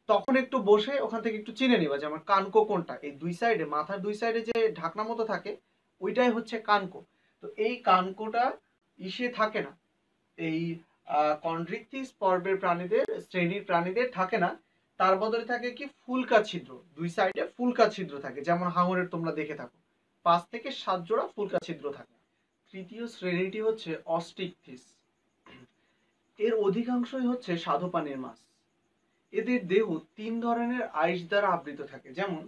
B: তখন একটু বসে ওখান থেকে একটু চিনে নিবা যে আমার কানকো কোনটা। এই দুই সাইডে মাথার দুই সাইডে যে ঢাকনা মতো থাকে, ওইটাই হচ্ছে কানকো। তো এই কানকোটা ইসে থাকে না। এই কন্ড্রিকথিস পর্বের প্রাণীদের, শ্রেণির প্রাণীদের থাকে না। তার বদলে থাকে কি, ফুলকা ছিদ্র। দুই সাইডে ফুলকা ছিদ্র থাকে। যেমন হাঙরের তোমরা দেখে থাকো। পাঁচ থেকে সাত জোড়া ফুলকা ছিদ্র থাকে। তৃতীয় শ্রেণীটি হচ্ছে অস্টিকথিস। এর অধিকাংশই হচ্ছে স্বাদু পানির মাছ। এদের দেহ তিন ধরনের আইস দ্বারা আবৃত থাকে, যেমন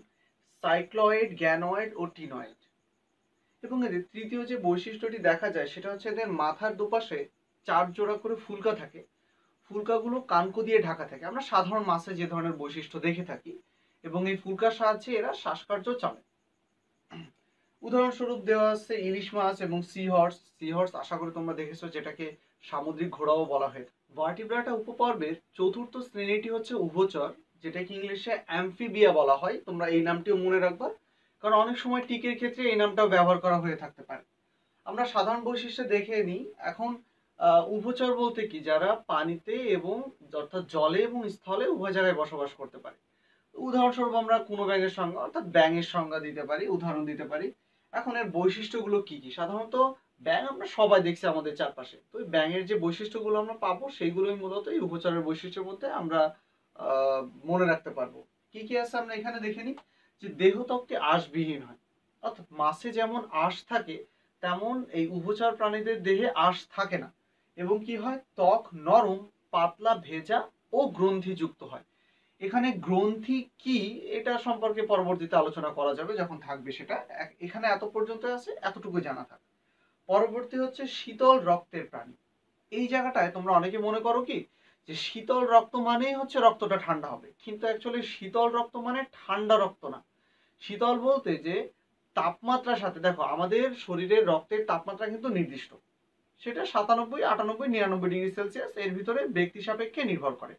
B: সাইক্লয়েড, গ্যানয়েড ও টিনয়েড। এবং এদের তৃতীয় যে বৈশিষ্ট্যটি দেখা যায়, সেটা হচ্ছে এদের মাথার দুপাশে চার জোড়া করে ফুলকা থাকে। ফুলকাগুলো কানকো দিয়ে ঢাকা থাকে। আমরা সাধারণ মাছে যে ধরনের বৈশিষ্ট্য দেখে থাকি, এবং এই ফুলকার সাহায্যে এরা শ্বাসকার্য চলে উদাহরণস্বরূপ দেওয়া আছে ইলিশ মাছ এবং সি হর্স সি হর্স আশা করি তোমরা দেখেছ, যেটাকে সামুদ্রিক ঘোড়াও বলা হয়। ভার্টিব্রাটা উপপর্বের চতুর্থ শ্রেণীটি হচ্ছে উভচর, যেটাকে ইংলিশে অ্যামফিবিয়া বলা হয়। তোমরা এই নামটিও মনে রাখবা, কারণ অনেক সময় টিকের ক্ষেত্রে এই নামটাও ব্যবহার করা হয়ে থাকতে পারে। আমরা সাধারণ বৈশিষ্ট্য দেখে নিই। এখন উভচর বলতে কি? যারা পানিতে এবং, অর্থাৎ জলে এবং স্থলে উভয় জায়গায় বসবাস করতে পারে। উদাহরণস্বরূপ আমরা কোনো ব্যাঙের সংজ্ঞা অর্থাৎ ব্যাঙের সংজ্ঞা দিতে পারি, উদাহরণ দিতে পারি। এখন এর বৈশিষ্ট্যগুলো কি কি? সাধারণত ব্যাঙ আমরা সবাই দেখছি আমাদের চারপাশে। তো ওই ব্যাঙের যে বৈশিষ্ট্যগুলো আমরা পাবো, সেইগুলোই মূলত এই উপচারের বৈশিষ্ট্যের মধ্যে আমরা মনে রাখতে পারব। কি কি আছে আমরা এখানে দেখে নিই? যে দেহত্বকটি আঁশবিহীন হয়। অর্থাৎ মাছে যেমন আঁশ থাকে, তেমন এই উভচর প্রাণীদের দেহে আঁশ থাকে না। এবং কি হয়? ত্বক নরম, পাতলা, ভেজা ও গ্রন্থিযুক্ত হয়। এখানে গ্রন্থি কি, এটা সম্পর্কে পরবর্তীতে আলোচনা করা যাবে, যখন থাকবে সেটা। এখানে এত পর্যন্ত আছে এতটুকু জানা থাক। পরবর্তী হচ্ছে শীতল রক্তের প্রাণী। এই জায়গাটায় তোমরা অনেকে মনে করো কি, যে শীতল রক্ত মানেই হচ্ছে রক্তটা ঠান্ডা হবে। কিন্তু অ্যাকচুয়ালি শীতল রক্ত মানে ঠান্ডা রক্ত না। শীতল বলতে যে তাপমাত্রার সাথে, দেখো, আমাদের শরীরের রক্তের তাপমাত্রা কিন্তু নির্দিষ্ট। সেটা সাতানব্বই, আটানব্বই, নিরানব্বই ডিগ্রি সেলসিয়াস, এর ভিতরে ব্যক্তি সাপেক্ষে নির্ভর করে।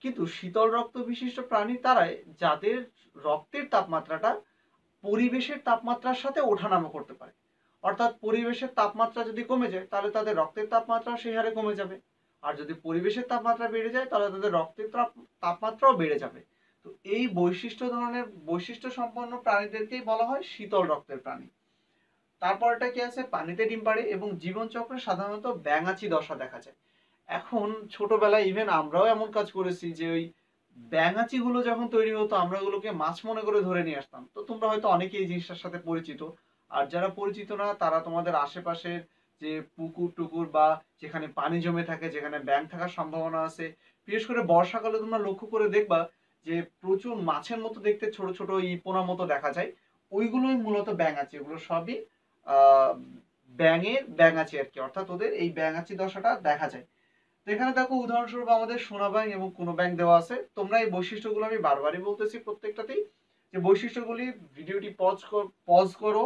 B: কিন্তু শীতল রক্ত বিশিষ্ট প্রাণী তারাই যাদের রক্তের তাপমাত্রাটা পরিবেশের তাপমাত্রার সাথে ওঠানামা করতে পারে। অর্থাৎ পরিবেশের তাপমাত্রা যদি কমে যায়, তাহলে তাদের রক্তের তাপমাত্রা সেই হারে কমে যাবে। আর যদি পরিবেশের তাপমাত্রা বেড়ে যায়, তাহলে তাদের রক্তের তাপ- তাপমাত্রাও বেড়ে যাবে। তো এই বৈশিষ্ট্য ধরনের, বৈশিষ্ট্য সম্পন্ন প্রাণীদেরকেই বলা হয় শীতল রক্তের প্রাণী। তারপরটা কি আছে? পানিতে ডিম পাড়ে এবং জীবনচক্রে সাধারণত ব্যাঙাচি দশা দেখা যায়। এখন ছোটবেলায় ইভেন আমরাও এমন কাজ করেছি যে ওই ব্যাঙাচিগুলো যখন তৈরি হতো, আমরা ওগুলোকে মাছ মনে করে ধরে নিয়ে আসতাম। তো তোমরা হয়তো অনেকেই এই জিনিসটার সাথে পরিচিত। আর যারা পরিচিত না, তারা তোমাদের আশেপাশের যে পুকুর টুকুর বা যেখানে পানি জমে থাকে, যেখানে ব্যাঙ থাকার সম্ভাবনা আছে, বিশেষ করে বর্ষাকালে তোমরা লক্ষ্য করে দেখবা যে প্রচুর মাছের মতো দেখতে ছোট ছোট ইপোনা মতো দেখা যায়। ওইগুলোই মূলত ব্যাঙাচি এগুলো সবই ব্যাঙের ব্যাঙাচি আর কি। অর্থাৎ ওদের এই ব্যাঙাচি দশাটা দেখা যায়। তো এখানে দেখো, উদাহরণস্বরূপ আমাদের সোনা ব্যাংক এবং কোনো ব্যাংক দেওয়া আছে। তোমরা এই বৈশিষ্ট্যগুলো আমি বারবারই বলতেছি প্রত্যেকটাতেই। যে বৈশিষ্ট্যগুলি, ভিডিওটি পজ পজ করো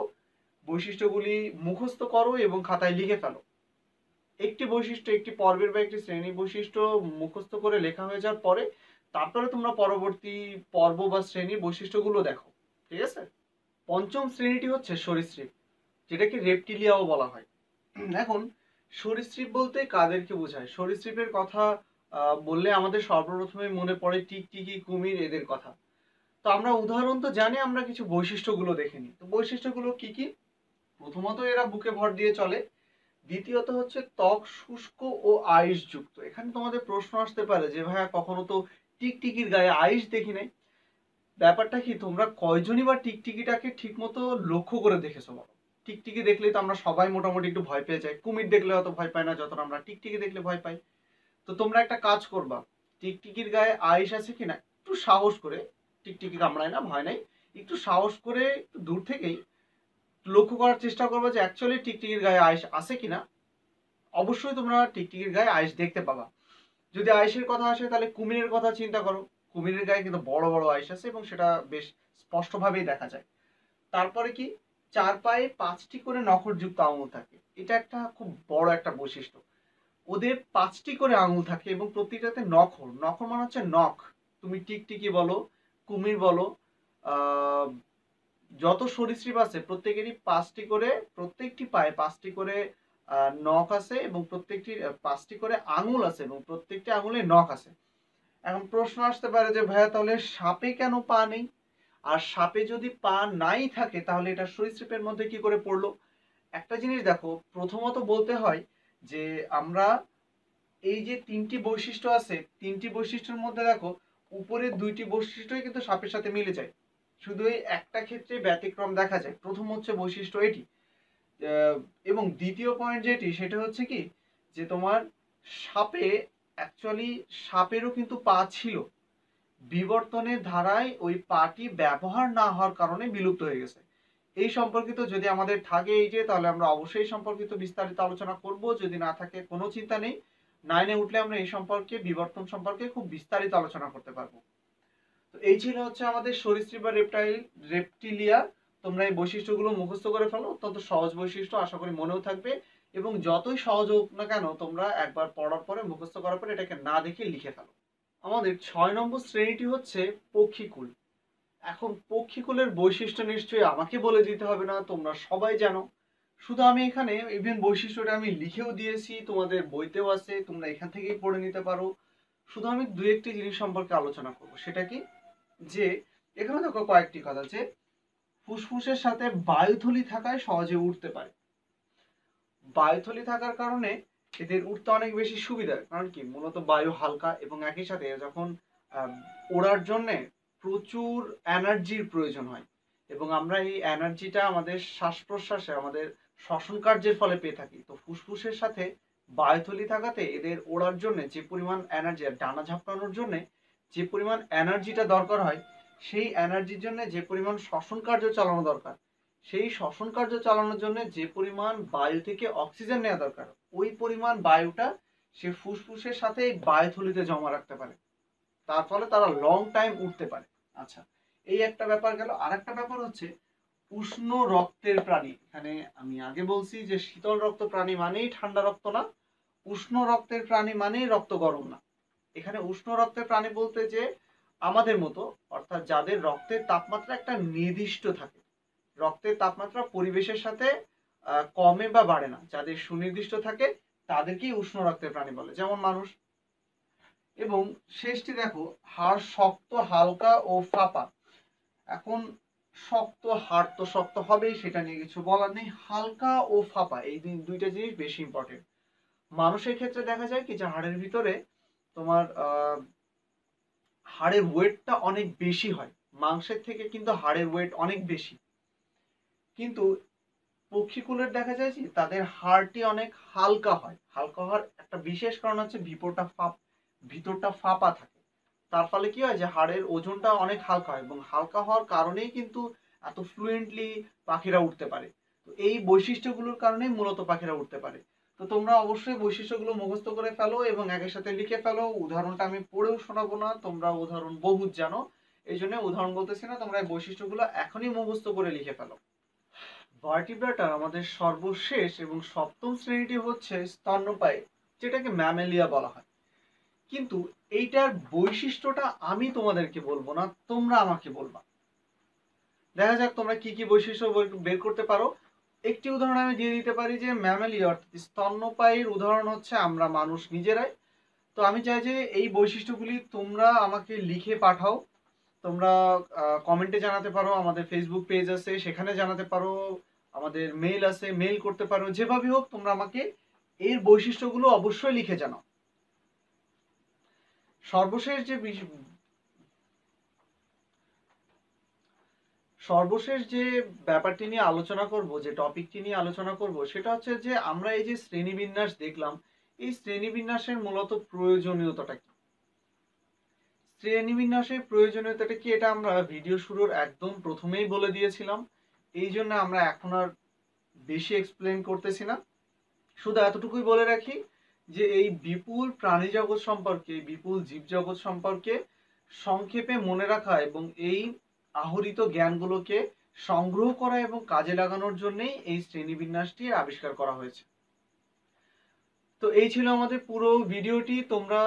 B: বৈশিষ্ট্যগুলি মুখস্থ করো এবং খাতায় লিখে ফেলো। একটি বৈশিষ্ট্য, একটি পর্বের বা একটি শ্রেণি বৈশিষ্ট্য মুখস্থ করে লেখা হয়ে যাওয়ার পরে তারপরে তোমরা পরবর্তী পর্ব বা শ্রেণির বৈশিষ্ট্যগুলো দেখো, ঠিক আছে? পঞ্চম শ্রেণীটি হচ্ছে সরীসৃপ, যেটাকে রেপটিলিয়াও বলা হয়। এখন, সরীসৃপ বলতে কাদেরকে বোঝায়? সরীসৃপের কথা বললে আমাদের সর্বপ্রথমে মনে পড়ে টিকটিকি কুমির এদের কথা। তো আমরা উদাহরণ তো জানি, আমরা কিছু বৈশিষ্ট্যগুলো দেখে নিই। তো বৈশিষ্ট্যগুলো কি কি? প্রথমত এরা বুকে ভর দিয়ে চলে। দ্বিতীয়ত হচ্ছে ত্বক শুষ্ক ও আইস যুক্ত। এখানে তোমাদের প্রশ্ন আসতে পারে যে, ভাইয়া, কখনো তো টিকটিকির গায়ে আইস দেখি নাই? ব্যাপারটা কি, তোমরা কয়জনই বা টিকটিকিটাকে ঠিকমতো লক্ষ্য করে দেখেছ বলো? টিকটিকি দেখলেই তো আমরা সবাই মোটামুটি একটু ভয় পেয়ে যাই। কুমির দেখলে হয়তো ভয় পাই না, যতটা আমরা টিকটিকি দেখলে ভয় পাই। তো তোমরা একটা কাজ করবা, টিকটিকির গায়ে আইস আছে কিনা, একটু সাহস করে, টিকটিকি কামড়ায় না, ভয় নাই, একটু সাহস করে দূর থেকেই লক্ষ্য করার চেষ্টা করবে যে অ্যাকচুয়ালি টিকটিকির গায়ে আইস আছে কিনা। অবশ্যই তোমরা টিকটিকির গায়ে আইস দেখতে পাবা। যদি আইসের কথা আসে, তাহলে কুমিরের কথা চিন্তা করো। কুমিরের গায়ে কিন্তু বড় বড় আইস আছে এবং সেটা বেশ স্পষ্টভাবেই দেখা যায়। তারপরে কি? চার পায়ে পাঁচটি করে নখরযুক্ত আঙুল থাকে। এটা একটা খুব বড় একটা বৈশিষ্ট্য। ওদের পাঁচটি করে আঙুল থাকে এবং প্রতিটাতে নখর। নখর মানে হচ্ছে নখ। তুমি টিকটিকি বলো, কুমির বলো যত সরীসৃপ আছে, প্রত্যেকেরই পাঁচটি করে, প্রত্যেকটি পায়ে পাঁচটি করে নখ আছে এবং প্রত্যেকটি পাঁচটি করে আঙুল আছে এবং প্রত্যেকটি আঙুলে নখ আছে। এখন প্রশ্ন আসতে পারে যে, ভাইয়া তাহলে সাপে কেন পা নেই? আর সাপে যদি পা নাই থাকে, তাহলে এটা সরীসৃপের মধ্যে কি করে পড়ল? একটা জিনিস দেখো, প্রথমত বলতে হয় যে, আমরা এই যে তিনটি বৈশিষ্ট্য আছে, তিনটি বৈশিষ্ট্যের মধ্যে দেখো, উপরের দুইটি বৈশিষ্ট্যই কিন্তু সাপের সাথে মিলে যায়। শুধু এই একটা ক্ষেত্রে ব্যতিক্রম দেখা যায়। প্রথম হচ্ছে বৈশিষ্ট্য এটি। এবং দ্বিতীয় পয়েন্ট যেটি, সেটা হচ্ছে কি, যে তোমার সাপে অ্যাকচুয়ালি সাপেরও কিন্তু পা ছিল। বিবর্তনের ধারায় ওই পাটি ব্যবহার না হওয়ার কারণে বিলুপ্ত হয়ে গেছে। এই সম্পর্কিত যদি আমাদের থাকে এই যে, তাহলে আমরা অবশ্যই সম্পর্কিত বিস্তারিত আলোচনা করব। যদি না থাকে, কোনো চিন্তা নেই। নাইনে উঠলে আমরা এই সম্পর্কে, বিবর্তন সম্পর্কে খুব বিস্তারিত আলোচনা করতে পারব। তো এই ছিল হচ্ছে আমাদের সরীসৃপ বা রেপটাইল রেপটিলিয়া তোমরা এই বৈশিষ্ট্যগুলো মুখস্থ করে ফেলো, অত্যন্ত সহজ বৈশিষ্ট্য, আশা করি মনেও থাকবে। এবং যতই সহজ হোক না কেন, তোমরা একবার পড়ার পরে, মুখস্থ করার পরে এটাকে না দেখে লিখে ফেলো। আমাদের ছয় নম্বর শ্রেণীটি হচ্ছে পক্ষীকুল। এখন পক্ষীকুলের বৈশিষ্ট্য নিশ্চয়ই আমাকে বলে দিতে হবে না, তোমরা সবাই জানো। শুধু আমি এখানে ইভেন বৈশিষ্ট্যটা আমি লিখেও দিয়েছি, তোমাদের বইতেও আছে, তোমরা এখান থেকেই পড়ে নিতে পারো। শুধু আমি দু একটি জিনিস সম্পর্কে আলোচনা করব, সেটা কি? যে এখানে দেখো কয়েকটি কথা যে ফুসফুসের সাথে বায়ুথলি থাকায় সহজে উঠতে পারে। বায়ুথলি থাকার কারণে এদের উঠতে অনেক বেশি সুবিধা কারণ কি? মূলত বায়ু হালকা এবং একই সাথে যখন ওড়ার জন্যে প্রচুর এনার্জির প্রয়োজন হয় এবং আমরা এই এনার্জিটা আমাদের শ্বাস প্রশ্বাসে আমাদের শ্বসন কার্যের ফলে পেয়ে থাকি। তো ফুসফুসের সাথে বায়ুথলি থাকাতে এদের ওড়ার জন্য যে পরিমাণ এনার্জি আর ডানা ঝাপটানোর জন্য যে পরিমাণ এনার্জিটা দরকার হয়, সেই এনার্জির জন্য যে পরিমাণ শ্বসন কার্য চালানো দরকার, সেই শ্বসন কার্য চালানোর জন্য যে পরিমাণ বায়ু থেকে অক্সিজেন নেওয়া দরকার, ওই পরিমাণ বায়ুটা সে ফুসফুসের সাথে এই বায়ুথলিতে জমা রাখতে পারে। তার ফলে তারা লং টাইম উঠতে পারে। আচ্ছা এই একটা ব্যাপার গেল। আর একটা ব্যাপার হচ্ছে, উষ্ণ রক্তের প্রাণী, এখানে আমি আগে বলছি যে শীতল রক্ত প্রাণী মানেই ঠান্ডা রক্ত না, উষ্ণ রক্তের প্রাণী মানেই রক্ত গরম না। এখানে উষ্ণ রক্তের প্রাণী বলতে যে আমাদের মতো, অর্থাৎ যাদের রক্তের তাপমাত্রা একটা নির্দিষ্ট থাকে। রক্তের তাপমাত্রা পরিবেশের সাথে কমে বা বাড়ে না। যাদের সুনির্দিষ্ট থাকে, তাদেরকেই উষ্ণ রক্তের প্রাণী বলে। যেমন মানুষ। এবং শেষটি দেখো, হাড় শক্ত, হালকা ও ফাঁপা। এখন শক্ত, হাড় তো শক্ত হবেই, সেটা নিয়ে কিছু বলার নেই। হালকা ও ফাঁপা, এই দুই- দুইটা জিনিস বেশি ইম্পর্টেন্ট মানুষের ক্ষেত্রে দেখা যায় কি যে হাড়ের ভিতরে তোমার হাড়ের ওয়েটটা অনেক বেশি হয়। মাংসের থেকে কিন্তু হাড়ের ওয়েট অনেক বেশি। কিন্তু পক্ষীকুলের দেখা যায় যে তাদের হাড়টি অনেক হালকা হয়। হালকা হওয়ার একটা বিশেষ কারণ হচ্ছে ভিতরটা ফাপ, ভিতরটা ফাঁপা থাকে। তার ফলে কি হয় যে, হাড়ের ওজনটা অনেক হালকা হয় এবং হালকা হওয়ার কারণেই কিন্তু এত ফ্লুয়েন্টলি পাখিরা উঠতে পারে। তো এই বৈশিষ্ট্যগুলোর কারণেই মূলত পাখিরা উঠতে পারে। তো তোমরা অবশ্যই বৈশিষ্ট্যগুলো মুখস্থ করে ফেলো এবং একের সাথে লিখে ফেলো। উদাহরণটা আমি পড়েও শোনাবো না, তোমরা উদাহরণ বহুত জানো। এই জন্য উদাহরণ বলতেছি না, তোমরা এই বৈশিষ্ট্যগুলো এখনই মুখস্থ করে লিখে ফেলো। ভার্টিব্রাটা আমাদের সর্বশেষ এবং সপ্তম শ্রেণীটি হচ্ছে স্তন্যপায়ী, যেটাকে ম্যামেলিয়া বলা হয়। কিন্তু এইটার বৈশিষ্ট্যটা আমি তোমাদেরকে বলব না, তোমরা আমাকে বলবা। দেখা যাক তোমরা কি কি বৈশিষ্ট্য বের করতে পারো। একটি উদাহরণ আমি দিয়ে দিতে পারি যে ম্যামালি অর্থাৎ স্তন্যপায়ীর উদাহরণ হচ্ছে আমরা মানুষ নিজেরাই। তো আমি চাই যে এই বৈশিষ্ট্যগুলি তোমরা আমাকে লিখে পাঠাও। তোমরা কমেন্টে জানাতে পারো, আমাদের ফেসবুক পেজ আছে, সেখানে জানাতে পারো, আমাদের মেইল আছে মেইল করতে পারো, যেভাবে হোক তোমরা আমাকে এর বৈশিষ্ট্যগুলো অবশ্যই লিখে জানাও। সর্বশেষ যে সর্বশেষ যে ব্যাপারটি নিয়ে আলোচনা করব, যে টপিকটি নিয়ে আলোচনা করব, সেটা হচ্ছে যে আমরা এই যে শ্রেণীবিন্যাস দেখলাম, এই শ্রেণীবিন্যাসের মূলত প্রয়োজনীয়তাটা কি? শ্রেণীবিন্যাসের প্রয়োজনীয়তাটা কি এটা আমরা ভিডিও শুরুর একদম প্রথমেই বলে দিয়েছিলাম। এই জন্য আমরা এখন আর বেশি এক্সপ্লেন করতেছি না। শুধু এতটুকুই বলে রাখি যে এই বিপুল প্রাণী জগৎ সম্পর্কে, বিপুল জীবজগৎ সম্পর্কে সংক্ষেপে মনে রাখা এবং এই আহরিত জ্ঞানগুলোকে সংগ্রহ করা এবং কাজে লাগানোর জন্যেই এই শ্রেণীবিন্যাসটির আবিষ্কার করা হয়েছে। তো এই ছিল আমাদের পুরো ভিডিওটি। তোমরা